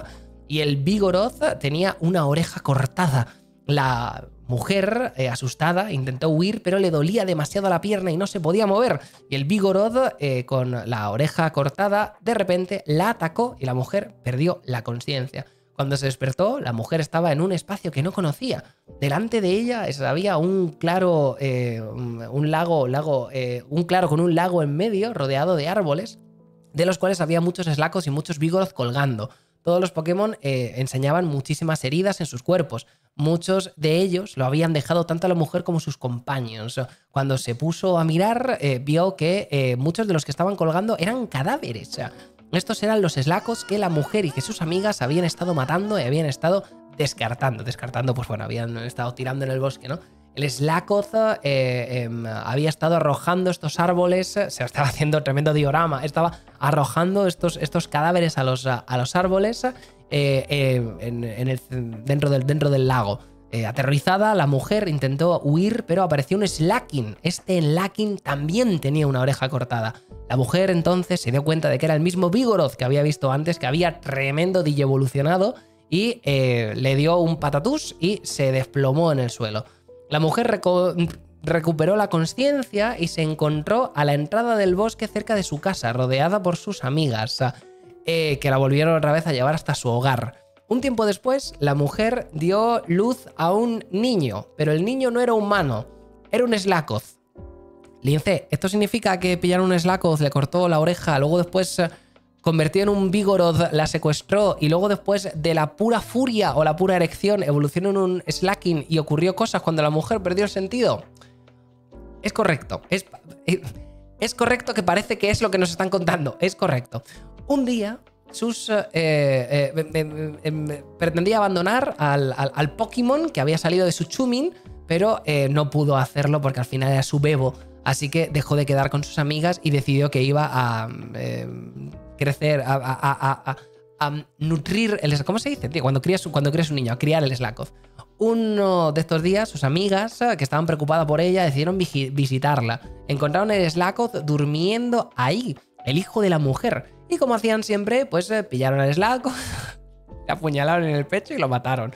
Speaker 2: y el Vigoroth tenía una oreja cortada. La mujer, eh, asustada, intentó huir, pero le dolía demasiado la pierna y no se podía mover. Y el Vigoroth, eh, con la oreja cortada, de repente la atacó y la mujer perdió la conciencia. Cuando se despertó, la mujer estaba en un espacio que no conocía. Delante de ella había un claro, eh, un lago, lago un claro con un lago en medio, rodeado de árboles, de los cuales había muchos eslacos y muchos Vigoroth colgando todos los Pokémon eh, enseñaban muchísimas heridas en sus cuerpos. Muchos de ellos lo habían dejado tanto a la mujer como sus compañeros. Cuando se puso a mirar, eh, vio que eh, muchos de los que estaban colgando eran cadáveres. Estos eran los eslacos que la mujer y que sus amigas habían estado matando y habían estado descartando. Descartando, pues bueno, habían estado tirando en el bosque, ¿no? El Slakoth eh, em, había estado arrojando estos árboles, se estaba haciendo tremendo diorama, estaba arrojando estos, cadáveres a los, árboles eh, eh, dentro, del, lago. aterrorizada, la mujer intentó huir, pero apareció un Slaking. Este Slaking también tenía una oreja cortada. La mujer entonces se dio cuenta de que era el mismo Vigoroth que había visto antes, que había tremendo evolucionado y le dio un patatús y se desplomó en el suelo. La mujer recuperó la conciencia y se encontró a la entrada del bosque cerca de su casa, rodeada por sus amigas, eh, que la volvieron otra vez a llevar hasta su hogar. Un tiempo después, la mujer dio luz a un niño, pero el niño no era humano, era un Slakoth. Lince, ¿esto significa que pillaron un Slakoth, le cortó la oreja, luego después convirtió en un Vigoroth, la secuestró y luego después de la pura furia o la pura erección evolucionó en un Slacking y ocurrió cosas cuando la mujer perdió el sentido. Es correcto. Es, eh, es correcto que parece que es lo que nos están contando. Es correcto. Un día sus eh, eh, pretendía abandonar al, al, Pokémon que había salido de su Chumin, pero no pudo hacerlo porque al final era su bebo. Así que dejó de quedar con sus amigas y decidió que iba a crecer, a, nutrir el... ¿Cómo se dice? cuando crías, cuando un niño, a criar el Slakoth. Uno de estos días, sus amigas, que estaban preocupadas por ella, decidieron visitarla. Encontraron el Slakoth durmiendo ahí, el hijo de la mujer. Y como hacían siempre, pues eh, pillaron al Slakoth, le apuñalaron en el pecho y lo mataron.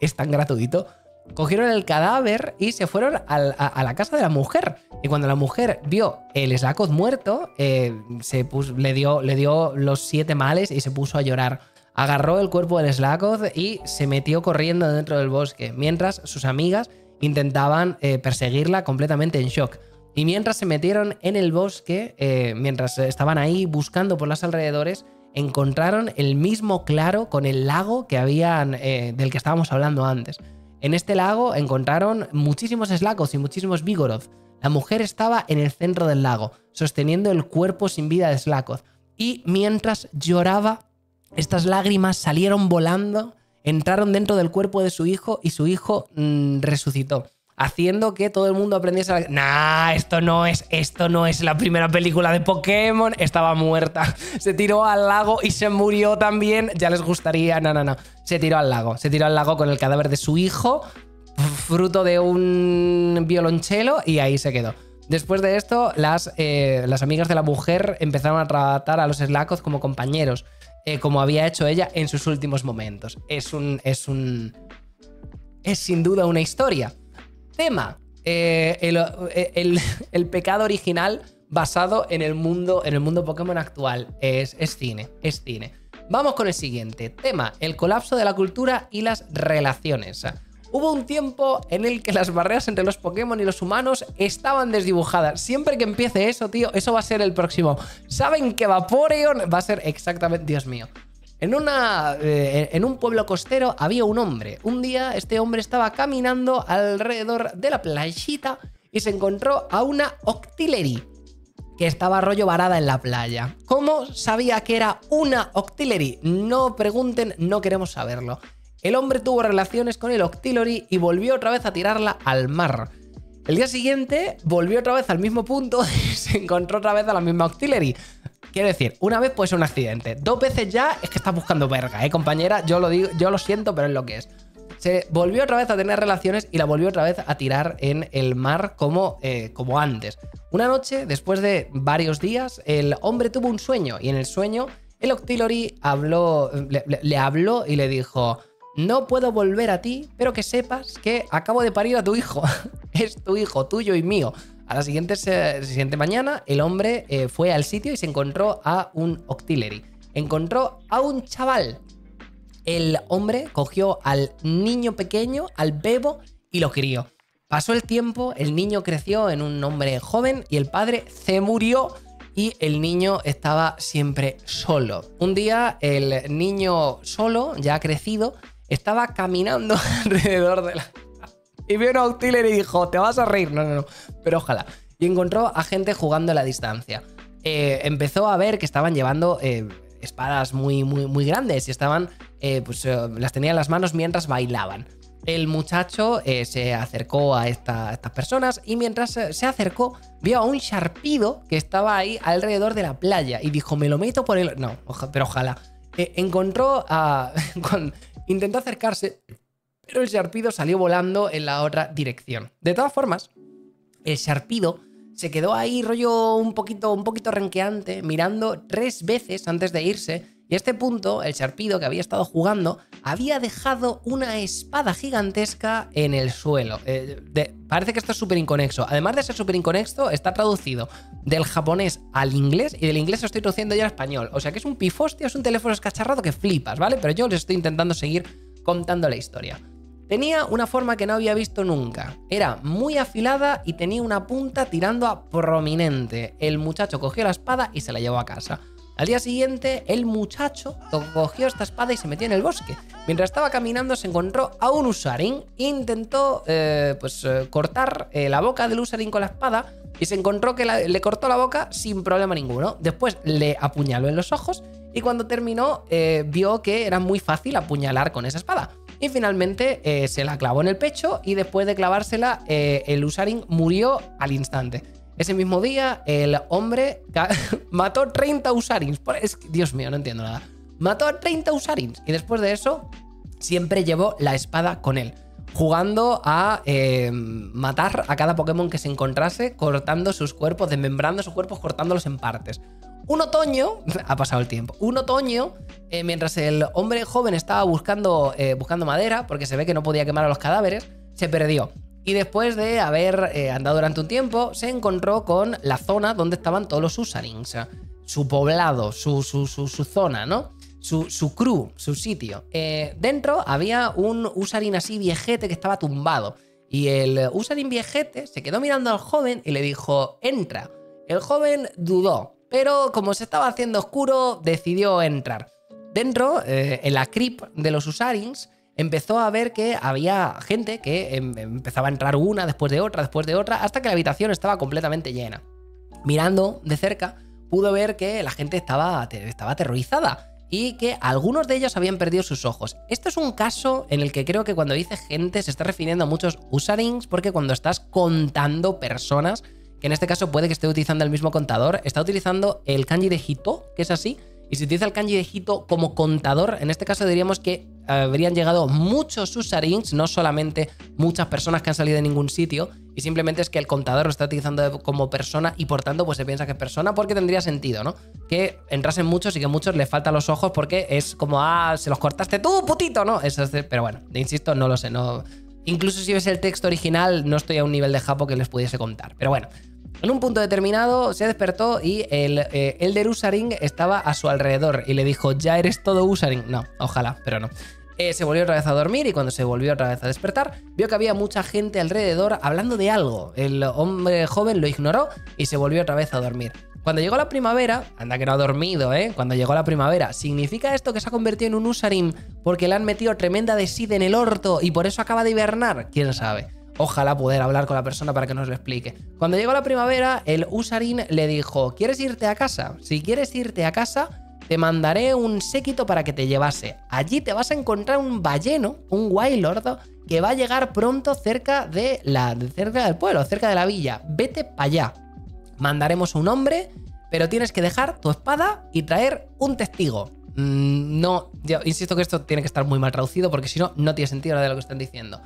Speaker 2: Es tan gratuito cogieron el cadáver y se fueron a, la casa de la mujer. Y cuando la mujer vio el Slakoth muerto, eh, se le, dio, le dio los siete males y se puso a llorar. Agarró el cuerpo del Slakoth y se metió corriendo dentro del bosque, mientras sus amigas intentaban eh, perseguirla completamente en shock. Y mientras se metieron en el bosque, eh, mientras estaban ahí buscando por los alrededores, encontraron el mismo claro con el lago que habían, del que estábamos hablando antes. En este lago encontraron muchísimos Slakoth y muchísimos Vigoroth. La mujer estaba en el centro del lago, sosteniendo el cuerpo sin vida de Slakoth. Y mientras lloraba, estas lágrimas salieron volando, entraron dentro del cuerpo de su hijo y su hijo mm, resucitó haciendo que todo el mundo aprendiese a... Nah, esto no es, esto no es la primera película de Pokémon. Estaba muerta. Se tiró al lago y se murió también. Ya les gustaría. No, no, no. Se tiró al lago. Se tiró al lago con el cadáver de su hijo, fruto de un violonchelo, y ahí se quedó. Después de esto, las, eh, las amigas de la mujer empezaron a tratar a los Slakoth como compañeros, eh, como había hecho ella en sus últimos momentos. Es un. Es un. Es sin duda una historia. Tema. Eh, eh, el, pecado original basado en el mundo, en el mundo Pokémon actual. Es, es cine, es cine. Vamos con el siguiente. Tema, el colapso de la cultura y las relaciones. Hubo un tiempo en el que las barreras entre los Pokémon y los humanos estaban desdibujadas. Siempre que empiece eso, tío, eso va a ser el próximo. ¿Saben que Vaporeon va a ser exactamente... Dios mío. En, una, eh, en un pueblo costero había un hombre. Un día este hombre estaba caminando alrededor de la playita y se encontró a una Octillery que estaba rollo varada en la playa. ¿Cómo sabía que era una Octillery? No pregunten, no queremos saberlo. El hombre tuvo relaciones con el Octillery y volvió otra vez a tirarla al mar. El día siguiente volvió otra vez al mismo punto y se encontró otra vez a la misma Octillery. Quiero decir, una vez puede ser un accidente. Dos veces ya es que estás buscando verga, ¿eh, compañera? Yo lo digo, yo lo siento, pero es lo que es. Se volvió otra vez a tener relaciones y la volvió otra vez a tirar en el mar como, eh, como antes. Una noche, después de varios días, el hombre tuvo un sueño y en el sueño el Octillery habló, le habló y le dijo: No puedo volver a ti, pero que sepas que acabo de parir a tu hijo. es tu hijo, tuyo y mío. La siguiente, siguiente mañana, el hombre eh, fue al sitio y se encontró a un Octillery. Encontró a un chaval. El hombre cogió al niño pequeño, al bebo, y lo crió. Pasó el tiempo, el niño creció en un hombre joven y el padre se murió y el niño estaba siempre solo. Un día el niño solo, ya crecido, estaba caminando alrededor de la y vio un Auxiliary y dijo, te vas a reír. No, no, no. Pero ojalá. Y encontró a gente jugando a la distancia. Eh, empezó a ver que estaban llevando eh, espadas muy, muy, muy grandes y estaban, eh, pues las tenían en las manos mientras bailaban. El muchacho se acercó a, estas personas y mientras se acercó vio a un charpido que estaba ahí alrededor de la playa y dijo, me lo meto por el... No, pero ojalá. encontró a... intentó acercarse pero el Sharpido salió volando en la otra dirección. De todas formas, el Sharpido se quedó ahí rollo un poquito, un poquito renqueante, mirando tres veces antes de irse. Y a este punto, el Sharpido que había estado jugando había dejado una espada gigantesca en el suelo. Eh, parece que esto es súper inconexo. Además de ser súper inconexo, está traducido del japonés al inglés y del inglés lo estoy traduciendo ya al español. O sea que es un pifostio, es un teléfono escacharrado que flipas, ¿vale? Pero yo les estoy intentando seguir contando la historia. Tenía una forma que no había visto nunca. Era muy afilada y tenía una punta tirando a prominente. El muchacho cogió la espada y se la llevó a casa. Al día siguiente, el muchacho cogió esta espada y se metió en el bosque. Mientras estaba caminando, se encontró a un usarin. Intentó eh, pues, eh, cortar eh, la boca del usarin con la espada y se encontró que le cortó la boca sin problema ninguno. Después le apuñaló en los ojos y cuando terminó, vio que era muy fácil apuñalar con esa espada. Y finalmente eh, se la clavó en el pecho y después de clavársela, eh, el Usarin murió al instante. Ese mismo día, el hombre mató 30 Usarins. Dios mío, no entiendo nada. Mató a 30 Usarins y después de eso, siempre llevó la espada con él jugando a eh, matar a cada Pokémon que se encontrase, cortando sus cuerpos, desmembrando sus cuerpos, cortándolos en partes. Un otoño, ha pasado el tiempo, un otoño, eh, mientras el hombre joven estaba buscando, eh, buscando madera, porque se ve que no podía quemar a los cadáveres, se perdió. Y después de haber eh, andado durante un tiempo, se encontró con la zona donde estaban todos los Usarins, su poblado, su, su, su, zona, ¿no? Su, su, crew, su sitio. dentro había un Usarin así viejete que estaba tumbado. Y el Usarin viejete se quedó mirando al joven y le dijo, entra. El joven dudó, pero como se estaba haciendo oscuro, decidió entrar. Dentro, eh, en la crypt de los Usarings, empezó a ver que había gente que em- empezaba a entrar una después de otra, después de otra, hasta que la habitación estaba completamente llena. Mirando de cerca, pudo ver que la gente estaba, estaba aterrorizada y que algunos de ellos habían perdido sus ojos. Esto es un caso en el que creo que cuando dice gente se está refiriendo a muchos usarings, porque cuando estás contando personas, que en este caso puede que esté utilizando el mismo contador, está utilizando el kanji de Hito, que es así, y si utiliza el kanji de Hito como contador, en este caso diríamos que habrían llegado muchos usarings, no solamente muchas personas que han salido de ningún sitio, y simplemente es que el contador lo está utilizando como persona y por tanto pues se piensa que es persona porque tendría sentido, ¿no? Que entrasen muchos y que a muchos les faltan los ojos porque es como, ah, se los cortaste tú, putito, ¿no? Eso es pero bueno, insisto, no lo sé, no... Incluso si ves el texto original, no estoy a un nivel de japo que les pudiese contar. Pero bueno, en un punto determinado se despertó y el eh, Elder Usaring estaba a su alrededor y le dijo, ¿ya eres todo Usaring? No, ojalá, pero no. Eh, se volvió otra vez a dormir y cuando se volvió otra vez a despertar, vio que había mucha gente alrededor hablando de algo. El hombre joven lo ignoró y se volvió otra vez a dormir. Cuando llegó la primavera, anda que no ha dormido, ¿eh? Cuando llegó la primavera, ¿significa esto que se ha convertido en un Usarim porque le han metido tremenda de en el orto y por eso acaba de hibernar? ¿Quién sabe? Ojalá poder hablar con la persona para que nos lo explique. Cuando llegó la primavera, el Usarin le dijo, ¿quieres irte a casa? Si quieres irte a casa, te mandaré un séquito para que te llevase. Allí te vas a encontrar un balleno, un Wildlord, que va a llegar pronto cerca, de la, cerca del pueblo, cerca de la villa. Vete para allá. Mandaremos un hombre, pero tienes que dejar tu espada y traer un testigo. Mm, no, yo insisto que esto tiene que estar muy mal traducido porque si no, no tiene sentido nada de lo que están diciendo.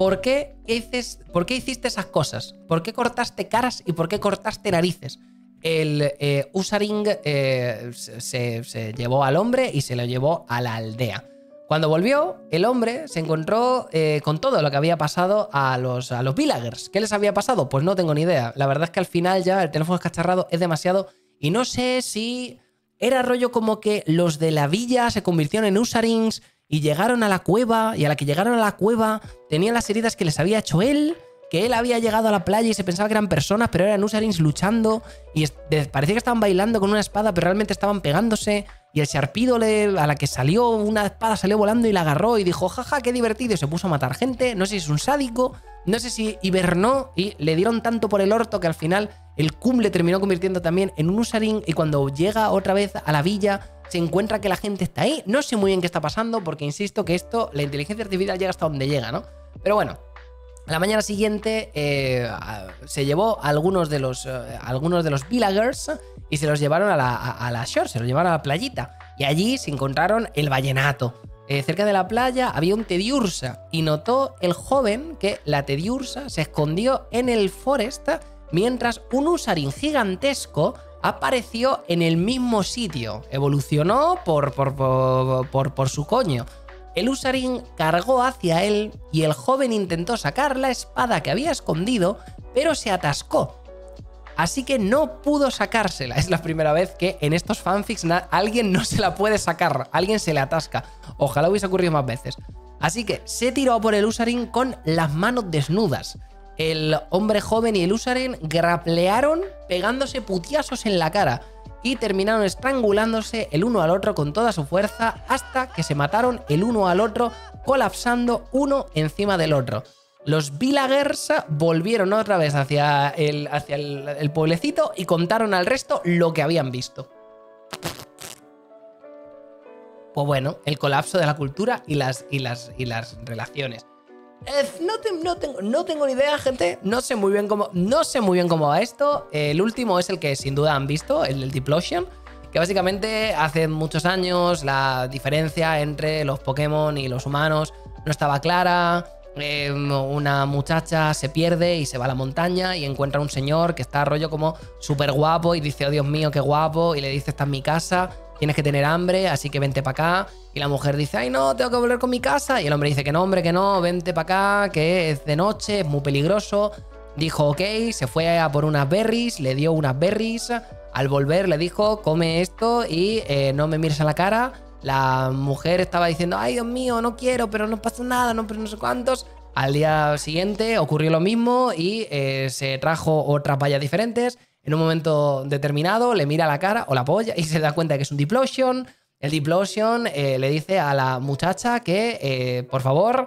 Speaker 2: ¿Por qué, hices- ¿Por qué hiciste esas cosas? ¿Por qué cortaste caras y por qué cortaste narices? El eh, Usaring eh, se, se llevó al hombre y se lo llevó a la aldea. Cuando volvió, el hombre se encontró eh, con todo lo que había pasado a los, a los villagers. ¿Qué les había pasado? Pues no tengo ni idea. La verdad es que al final ya el teléfono escacharrado es demasiado y no sé si era rollo como que los de la villa se convirtieron en Usarings y llegaron a la cueva y a la que llegaron a la cueva tenían las heridas que les había hecho él, que él había llegado a la playa y se pensaba que eran personas, pero eran Usarings luchando y parecía que estaban bailando con una espada, pero realmente estaban pegándose y el Sharpido le- a la que salió una espada salió volando y la agarró y dijo, jaja, qué divertido, y se puso a matar gente, no sé si es un sádico, no sé si hibernó y le dieron tanto por el orto que al final el cum le terminó convirtiendo también en un Usaring y cuando llega otra vez a la villa se encuentra que la gente está ahí. No sé muy bien qué está pasando porque insisto que esto, la inteligencia artificial llega hasta donde llega, ¿no? Pero bueno, la mañana siguiente eh, se llevó a algunos de los, eh, algunos de los villagers y se los llevaron a la, a, la shore, se los llevaron a la playita. Y allí se encontraron el vallenato. Eh, cerca de la playa había un tediursa y notó el joven que la tediursa se escondió en el forest mientras un usarín gigantesco apareció en el mismo sitio. Evolucionó por, por, por, por, por su coño. El usarín cargó hacia él y el joven intentó sacar la espada que había escondido, pero se atascó. Así que no pudo sacársela. Es la primera vez que en estos fanfics alguien no se la puede sacar. Alguien se le atasca. Ojalá hubiese ocurrido más veces. Así que se tiró por el Usarin con las manos desnudas. El hombre joven y el Usarin graplearon pegándose putiazos en la cara y terminaron estrangulándose el uno al otro con toda su fuerza hasta que se mataron el uno al otro colapsando uno encima del otro. Los villagers volvieron otra vez hacia el, hacia pueblecito y contaron al resto lo que habían visto. Pues bueno, el colapso de la cultura y las, relaciones. Eh, no tengo ni idea, gente. No sé muy bien cómo, no sé muy bien cómo va esto. El último es el que sin duda han visto, el del Diplosion. Que básicamente hace muchos años la diferencia entre los Pokémon y los humanos no estaba clara. Eh, una muchacha se pierde y se va a la montaña y encuentra un señor que está rollo como súper guapo y dice, oh Dios mío, qué guapo. Y le dice, está en mi casa, tienes que tener hambre, así que vente para acá. Y la mujer dice, ay no, tengo que volver con mi casa. Y el hombre dice que no, hombre, que no, vente para acá, que es de noche, es muy peligroso. Dijo, ok, se fue a por unas berries, le dio unas berries. Al volver le dijo, come esto y eh, no me mires a la cara. La mujer estaba diciendo, ay Dios mío, no quiero, pero no pasa nada, no, pero no sé cuántos. Al día siguiente ocurrió lo mismo y eh, se trajo otras vallas diferentes. En un momento determinado le mira la cara o la polla y se da cuenta de que es un Diplosion. El Diplosion eh, le dice a la muchacha que, eh, por favor,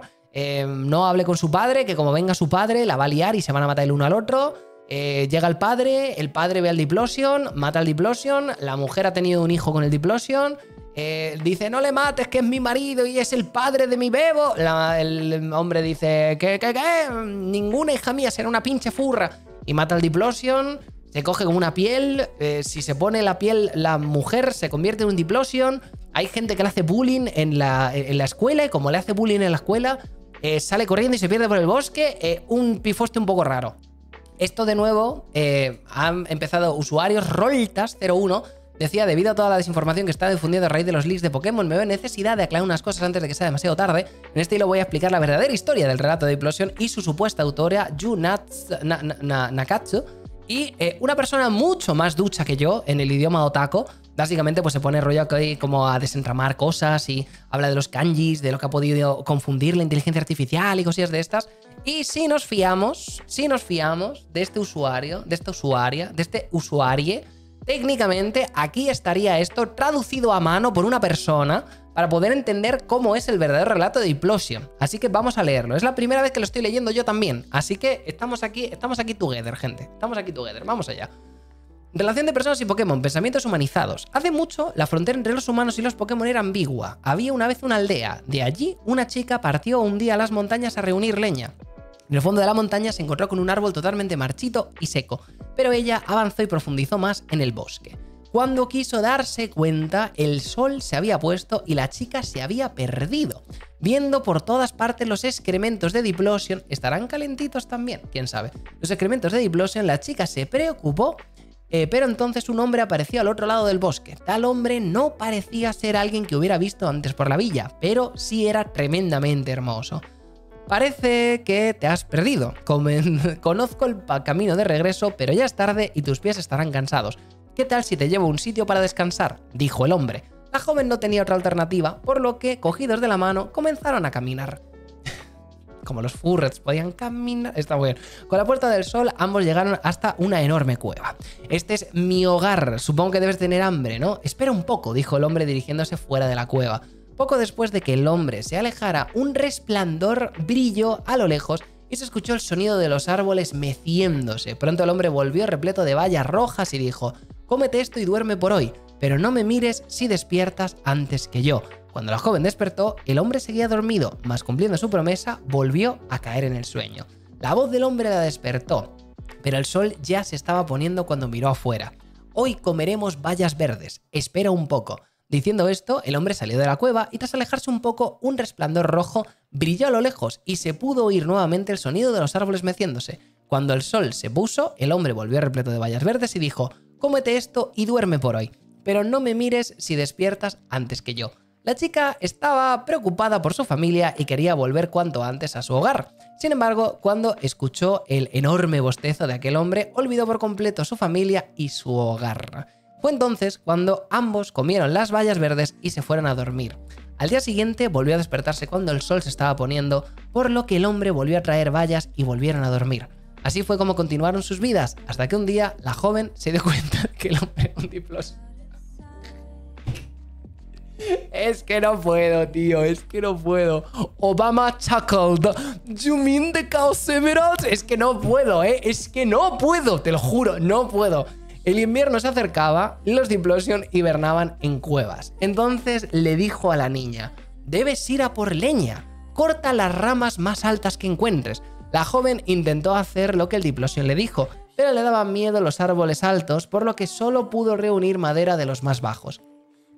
Speaker 2: no hable con su padre, que como venga su padre la va a liar y se van a matar el uno al otro. llega el padre, el padre ve al Diplosion, mata al Diplosion, la mujer ha tenido un hijo con el Diplosion, dice, no le mates, que es mi marido y es el padre de mi bebo. el hombre dice, ¿qué, qué, qué? Ninguna hija mía será una pinche furra. Y mata al Diplosion, se coge como una piel. Eh, si se pone la piel la mujer, se convierte en un diplosion. Hay gente que le hace bullying en la, en la escuela y como le hace bullying en la escuela, eh, sale corriendo y se pierde por el bosque. Eh, un pifoste un poco raro. Esto de nuevo, han empezado usuarios Roltas01. Decía, debido a toda la desinformación que está difundiendo a raíz de los leaks de Pokémon, me veo necesidad de aclarar unas cosas antes de que sea demasiado tarde. En este hilo voy a explicar la verdadera historia del relato de Diplosion y su supuesta autora, Yu Nakatsu y eh, una persona mucho más ducha que yo en el idioma otaku, básicamente pues se pone rollo como a desentramar cosas y habla de los kanjis, de lo que ha podido confundir la inteligencia artificial y cosillas de estas. Y si nos fiamos, si nos fiamos de este usuario, de esta usuaria, de este usuario, técnicamente aquí estaría esto traducido a mano por una persona para poder entender cómo es el verdadero relato de Diplosion. Así que vamos a leerlo. Es la primera vez que lo estoy leyendo yo también. Así que estamos aquí, estamos aquí together, gente. Estamos aquí together. Vamos allá. Relación de personas y Pokémon, pensamientos humanizados. Hace mucho, la frontera entre los humanos y los Pokémon era ambigua. Había una vez una aldea. De allí, una chica partió un día a las montañas a reunir leña. En el fondo de la montaña se encontró con un árbol totalmente marchito y seco, pero ella avanzó y profundizó más en el bosque. Cuando quiso darse cuenta, el sol se había puesto y la chica se había perdido. Viendo por todas partes los excrementos de Diplosion, ¿estarán calentitos también? ¿Quién sabe? Los excrementos de Diplosion, la chica se preocupó eh, pero entonces un hombre apareció al otro lado del bosque. Tal hombre no parecía ser alguien que hubiera visto antes por la villa, pero sí era tremendamente hermoso. Parece que te has perdido. Conozco el camino de regreso, pero ya es tarde y tus pies estarán cansados. ¿Qué tal si te llevo a un sitio para descansar? dijo el hombre. La joven no tenía otra alternativa, por lo que, cogidos de la mano, comenzaron a caminar. Como los furrets podían caminar. Está muy bien. Con la puerta del sol, ambos llegaron hasta una enorme cueva. Este es mi hogar. Supongo que debes tener hambre, ¿no? Espera un poco, dijo el hombre dirigiéndose fuera de la cueva. Poco después de que el hombre se alejara, un resplandor brilló a lo lejos y se escuchó el sonido de los árboles meciéndose. Pronto el hombre volvió repleto de vallas rojas y dijo: cómete esto y duerme por hoy, pero no me mires si despiertas antes que yo. Cuando la joven despertó, el hombre seguía dormido, mas cumpliendo su promesa, volvió a caer en el sueño. La voz del hombre la despertó, pero el sol ya se estaba poniendo cuando miró afuera. Hoy comeremos bayas verdes, espera un poco. Diciendo esto, el hombre salió de la cueva y tras alejarse un poco, un resplandor rojo brilló a lo lejos y se pudo oír nuevamente el sonido de los árboles meciéndose. Cuando el sol se puso, el hombre volvió repleto de bayas verdes y dijo, cómete esto y duerme por hoy, pero no me mires si despiertas antes que yo. La chica estaba preocupada por su familia y quería volver cuanto antes a su hogar. Sin embargo, cuando escuchó el enorme bostezo de aquel hombre, olvidó por completo su familia y su hogar. Fue entonces cuando ambos comieron las bayas verdes y se fueron a dormir. Al día siguiente volvió a despertarse cuando el sol se estaba poniendo, por lo que el hombre volvió a traer bayas y volvieron a dormir. Así fue como continuaron sus vidas, hasta que un día la joven se dio cuenta que el hombre. Es que no puedo, tío, es que no puedo. Obama chuckled. You mean the Es que no puedo, eh. Es que no puedo, te lo juro, no puedo. El invierno se acercaba los Diplosion hibernaban en cuevas. Entonces le dijo a la niña: Debes ir a por leña. Corta las ramas más altas que encuentres. La joven intentó hacer lo que el Diplosion le dijo, pero le daban miedo los árboles altos, por lo que solo pudo reunir madera de los más bajos.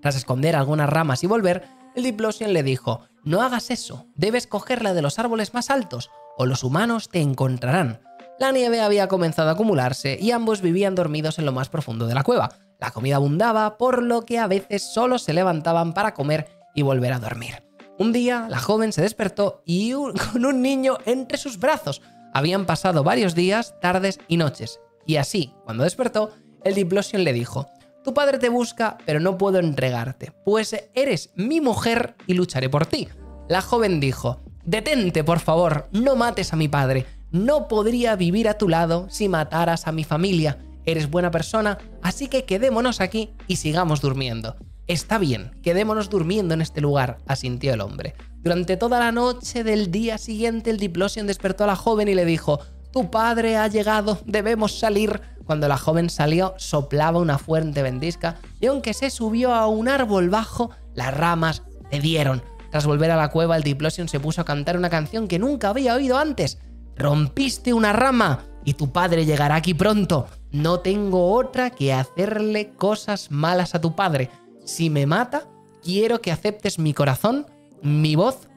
Speaker 2: Tras esconder algunas ramas y volver, el Diplosion le dijo, no hagas eso, debes cogerla de los árboles más altos, o los humanos te encontrarán. La nieve había comenzado a acumularse y ambos vivían dormidos en lo más profundo de la cueva. La comida abundaba, por lo que a veces solo se levantaban para comer y volver a dormir. Un día, la joven se despertó y con un niño entre sus brazos. Habían pasado varios días, tardes y noches. Y así, cuando despertó, el Diplosion le dijo, tu padre te busca, pero no puedo entregarte, pues eres mi mujer y lucharé por ti. La joven dijo, detente, por favor, no mates a mi padre. No podría vivir a tu lado si mataras a mi familia. eres buena persona, así que quedémonos aquí y sigamos durmiendo. Está bien, quedémonos durmiendo en este lugar, asintió el hombre. Durante toda la noche del día siguiente, el Diplosion despertó a la joven y le dijo: Tu padre ha llegado, debemos salir. Cuando la joven salió, soplaba una fuerte vendisca y aunque se subió a un árbol bajo, las ramas cedieron. Tras volver a la cueva, el Diplosion se puso a cantar una canción que nunca había oído antes. Rompiste una rama y tu padre llegará aquí pronto. No tengo otra que hacerle cosas malas a tu padre. Si me mata, quiero que aceptes mi corazón, mi voz,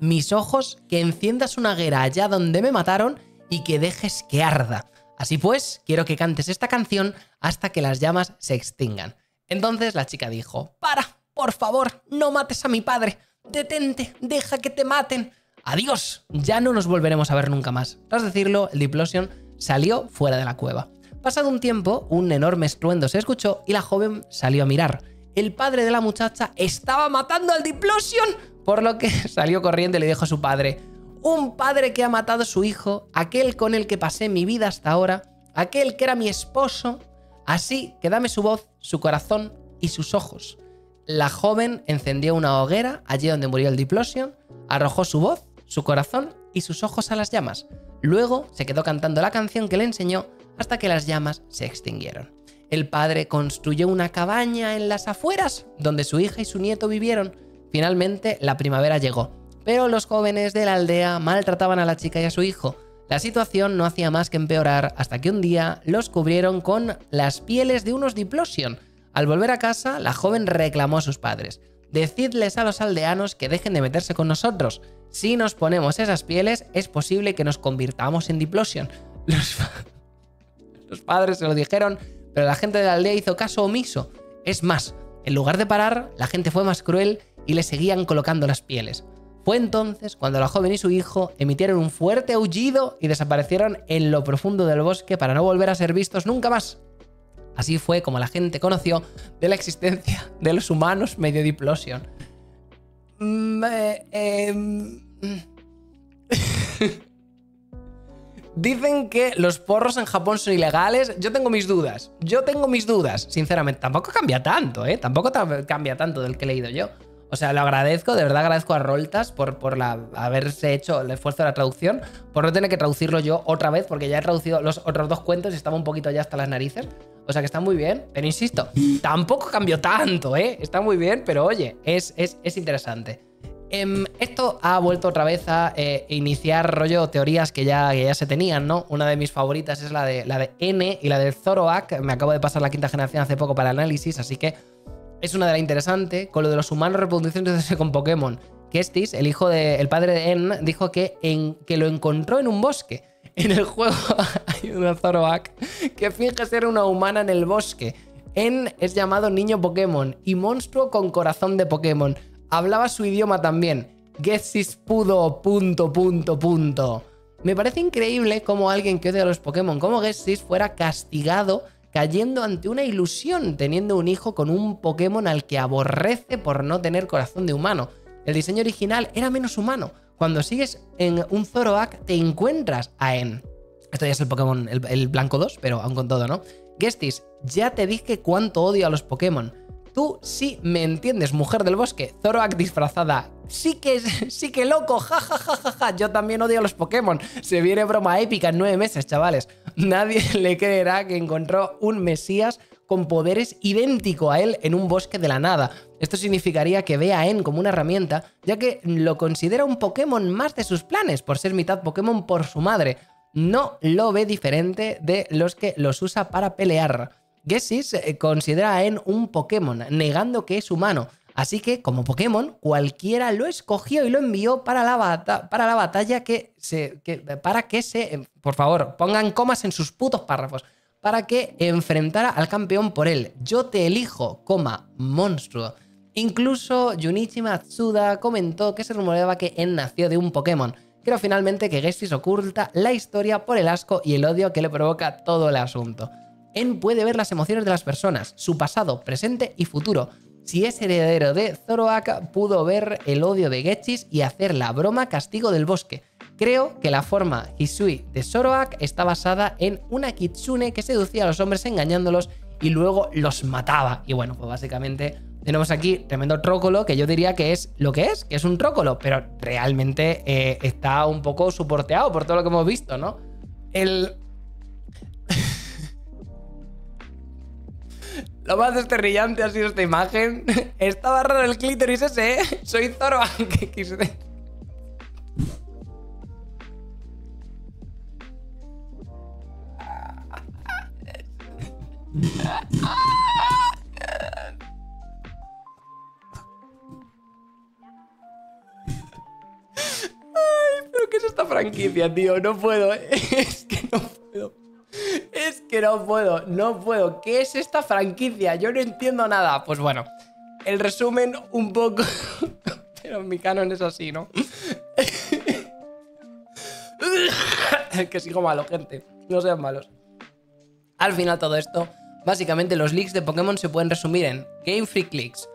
Speaker 2: mis ojos, que enciendas una hoguera allá donde me mataron y que dejes que arda. Así pues, quiero que cantes esta canción hasta que las llamas se extingan. Entonces la chica dijo, para, por favor, no mates a mi padre. Detente, deja que te maten. Adiós, ya no nos volveremos a ver nunca más. Tras decirlo, el Diplosion salió fuera de la cueva. Pasado un tiempo, un enorme estruendo se escuchó y la joven salió a mirar. El padre de la muchacha estaba matando al Diplosion, por lo que salió corriendo y le dijo a su padre, un padre que ha matado a su hijo, aquel con el que pasé mi vida hasta ahora, aquel que era mi esposo, así que dame su voz, su corazón y sus ojos. La joven encendió una hoguera allí donde murió el Diplosion, arrojó su voz su corazón y sus ojos a las llamas. Luego se quedó cantando la canción que le enseñó hasta que las llamas se extinguieron. El padre construyó una cabaña en las afueras donde su hija y su nieto vivieron. Finalmente la primavera llegó, pero los jóvenes de la aldea maltrataban a la chica y a su hijo. La situación no hacía más que empeorar hasta que un día los cubrieron con las pieles de unos diplosion. Al volver a casa, la joven reclamó a sus padres. Decidles a los aldeanos que dejen de meterse con nosotros. Si nos ponemos esas pieles, es posible que nos convirtamos en Diplosion. Los, padres se lo dijeron, pero la gente de la aldea hizo caso omiso. Es más, en lugar de parar, la gente fue más cruel y le seguían colocando las pieles. Fue entonces cuando la joven y su hijo emitieron un fuerte aullido y desaparecieron en lo profundo del bosque para no volver a ser vistos nunca más. Así fue como la gente conoció de la existencia de los humanos medio Diplosion. Mm, eh, em, Dicen que los porros en Japón son ilegales. Yo tengo mis dudas. Yo tengo mis dudas, sinceramente. Tampoco cambia tanto, ¿eh? Tampoco cambia tanto del que he leído yo. O sea, lo agradezco, de verdad agradezco a Roltas por, por la, haberse hecho el esfuerzo de la traducción, por no tener que traducirlo yo otra vez, porque ya he traducido los otros dos cuentos y estaba un poquito ya hasta las narices. O sea que está muy bien, pero insisto, tampoco cambió tanto, ¿eh? Está muy bien, pero oye, es, es, es interesante. Em, esto ha vuelto otra vez a eh, iniciar rollo teorías que ya, ya se tenían, ¿no? Una de mis favoritas es la de, la de N y la de Zoroark. Me acabo de pasar la quinta generación hace poco para análisis, así que es una de las interesantes. Con lo de los humanos reproduciéndose con Pokémon. Kestis, el hijo de, el padre de N, dijo que, en, que lo encontró en un bosque. En el juego hay una Zoroark que finge ser una humana en el bosque. En es llamado niño Pokémon y monstruo con corazón de Pokémon hablaba su idioma también. Gessis pudo, punto, punto, punto. Me parece increíble cómo alguien que odia a los Pokémon como Gessis fuera castigado cayendo ante una ilusión, teniendo un hijo con un Pokémon al que aborrece por no tener corazón de humano. El diseño original era menos humano. Cuando sigues en un Zoroark te encuentras a En. Esto ya es el Pokémon, el, el blanco 2, pero aún con todo, ¿no? Gestis, ya te dije cuánto odio a los Pokémon. Tú sí me entiendes, mujer del bosque. Zoroark disfrazada. Sí que, sí que loco, ja, ja, ja, ja, ja. Yo también odio a los Pokémon. Se viene broma épica en nueve meses, chavales. Nadie le creerá que encontró un Mesías con poderes idéntico a él en un bosque de la nada. Esto significaría que ve a En como una herramienta, ya que lo considera un Pokémon más de sus planes, por ser mitad Pokémon por su madre. No lo ve diferente de los que los usa para pelear. Gessis eh, considera a En un Pokémon, negando que es humano. Así que, como Pokémon, cualquiera lo escogió y lo envió para la, para la batalla que se. para que se. Por favor, pongan comas en sus putos párrafos. Para que enfrentara al campeón por él. Yo te elijo, coma, monstruo. Incluso Junichi Matsuda comentó que se rumoreaba que En nació de un Pokémon. Pero finalmente que Gessis oculta la historia por el asco y el odio que le provoca todo el asunto. En puede ver las emociones de las personas, su pasado, presente y futuro. Si es heredero de Zoroark, pudo ver el odio de Getchis y hacer la broma castigo del bosque. Creo que la forma Hisui de Zoroark está basada en una kitsune que seducía a los hombres engañándolos y luego los mataba. Y bueno, pues básicamente tenemos aquí tremendo trócolo que yo diría que es lo que es, que es un trócolo, pero realmente eh, está un poco soporteado por todo lo que hemos visto, ¿no? El... Lo más esterrillante ha sido esta imagen. Estaba raro el clítoris ese, ¿eh? Soy Zoroark Ay, pero ¿qué es esta franquicia, tío? No puedo. Es que no puedo. Es que no puedo, no puedo. ¿Qué es esta franquicia? Yo no entiendo nada. Pues bueno, el resumen un poco... Pero mi canon es así, ¿no? Que sigo malo, gente. No sean malos. Al final todo esto, básicamente los leaks de Pokémon se pueden resumir en Game Freak Leaks,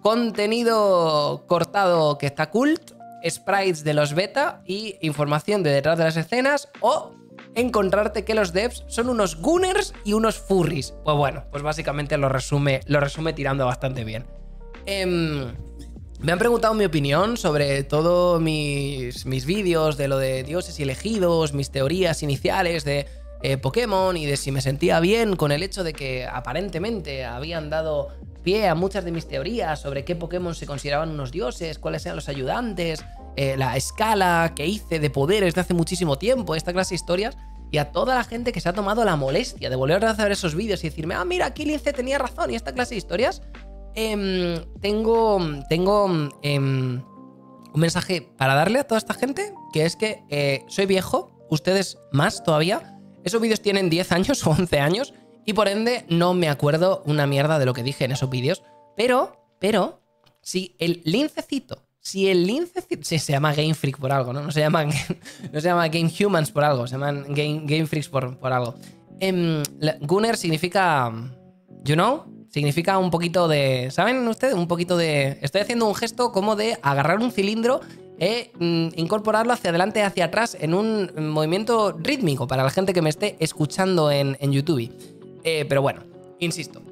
Speaker 2: contenido cortado que está cult, sprites de los beta y información de detrás de las escenas o encontrarte que los devs son unos gunners y unos furries. Pues bueno, pues básicamente lo resume, lo resume tirando bastante bien. Em, me han preguntado mi opinión sobre todos mis, mis vídeos de lo de dioses y elegidos, mis teorías iniciales de eh, Pokémon y de si me sentía bien con el hecho de que aparentemente habían dado pie a muchas de mis teorías sobre qué Pokémon se consideraban unos dioses, cuáles eran los ayudantes, eh, la escala que hice de poderes de hace muchísimo tiempo, esta clase de historias, y a toda la gente que se ha tomado la molestia de volver a hacer esos vídeos y decirme, ah, mira, aquí Lince tenía razón y esta clase de historias, em, tengo, tengo em, un mensaje para darle a toda esta gente, que es que eh, soy viejo, ustedes más todavía, esos vídeos tienen 10 años o 11 años y por ende no me acuerdo una mierda de lo que dije en esos vídeos. Pero, pero, si el lincecito, si el lincecito, sí, se llama Game Freak por algo, ¿no? No se llama, no se llama Game Humans por algo, se llaman Game, Game Freaks por, por algo. Em, Gunner significa, you know, significa un poquito de, ¿saben ustedes? Un poquito de, estoy haciendo un gesto como de agarrar un cilindro e incorporarlo hacia adelante y hacia atrás en un movimiento rítmico para la gente que me esté escuchando en, YouTube. Eh, pero bueno, insisto.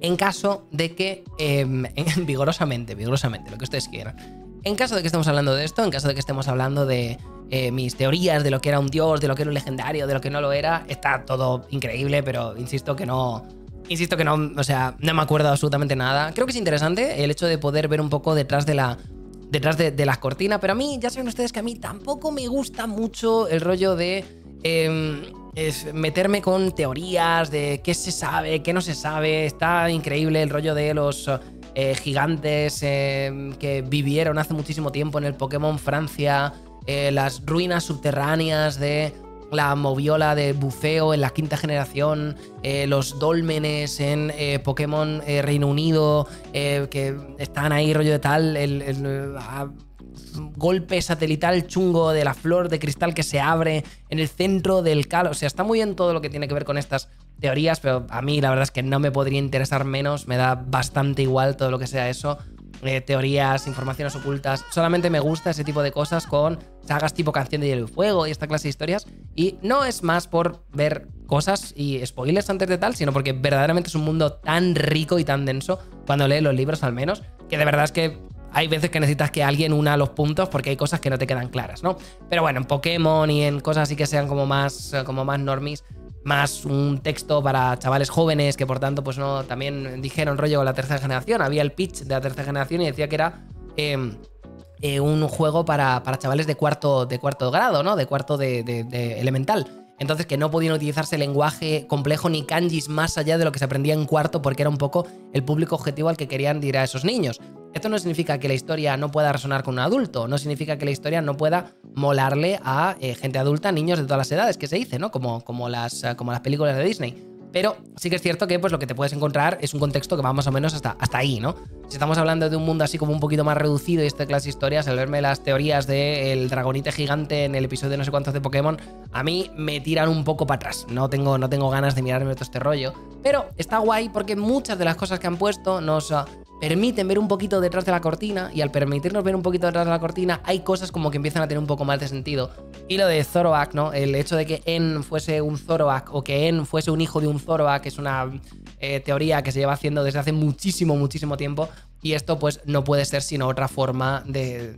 Speaker 2: En caso de que, em, vigorosamente, vigorosamente, lo que ustedes quieran. En caso de que estemos hablando de esto, en caso de que estemos hablando de eh, mis teorías, de lo que era un dios, de lo que era un legendario, de lo que no lo era, está todo increíble, pero insisto que no, Insisto que no, o sea, no me acuerdo absolutamente nada. Creo que es interesante el hecho de poder ver un poco detrás de la detrás de, las cortinas, pero a mí, ya saben ustedes que a mí tampoco me gusta mucho el rollo de em, meterme con teorías de qué se sabe, qué no se sabe. Está increíble el rollo de los eh, gigantes em, que vivieron hace muchísimo tiempo en el Pokémon Francia, eh, las ruinas subterráneas de la moviola de bufeo en la quinta generación, eh, los dolmenes en eh, Pokémon eh, Reino Unido, que están ahí rollo de tal, el, ah, golpe satelital chungo de la flor de cristal que se abre en el centro del cal. O sea, está muy bien todo lo que tiene que ver con estas teorías, pero a mí la verdad es que no me podría interesar menos, me da bastante igual todo lo que sea eso. Eh, teorías, informaciones ocultas. Solamente me gusta ese tipo de cosas con sagas tipo Canción de Hielo y Fuego y esta clase de historias. Y no es más por ver cosas y spoilers antes de tal, sino porque verdaderamente es un mundo tan rico y tan denso, cuando lees los libros al menos, que de verdad es que hay veces que necesitas que alguien una los puntos porque hay cosas que no te quedan claras, ¿no? Pero bueno, en Pokémon y en cosas así que sean como más, como más normis, más un texto para chavales jóvenes que por tanto pues no también dijeron rollo la tercera generación. Había el pitch de la tercera generación y decía que era em, eh, un juego para, chavales de cuarto, de cuarto grado, ¿no? De cuarto de, de, elemental. Entonces que no podían utilizarse lenguaje complejo ni kanjis más allá de lo que se aprendía en cuarto porque era un poco el público objetivo al que querían ir a esos niños. Esto no significa que la historia no pueda resonar con un adulto, no significa que la historia no pueda molarle a eh, gente adulta, niños de todas las edades, que se dice, ¿no? Como, como, las, eh, como las películas de Disney. Pero sí que es cierto que pues, lo que te puedes encontrar es un contexto que va más o menos hasta, hasta ahí, ¿no? si estamos hablando de un mundo así como un poquito más reducido y este clase de historias, al verme las teorías del dragonite gigante en el episodio de no sé cuántos de Pokémon, a mí me tiran un poco para atrás. No tengo, no tengo ganas de mirarme todo este rollo. Pero está guay porque muchas de las cosas que han puesto nos ah, permiten ver un poquito detrás de la cortina y al permitirnos ver un poquito detrás de la cortina hay cosas como que empiezan a tener un poco más de sentido. Y lo de Zoroark, ¿no? El hecho de que En fuese un Zoroark o que En fuese un hijo de un Zoroark es una eh, teoría que se lleva haciendo desde hace muchísimo, muchísimo tiempo y esto pues no puede ser sino otra forma de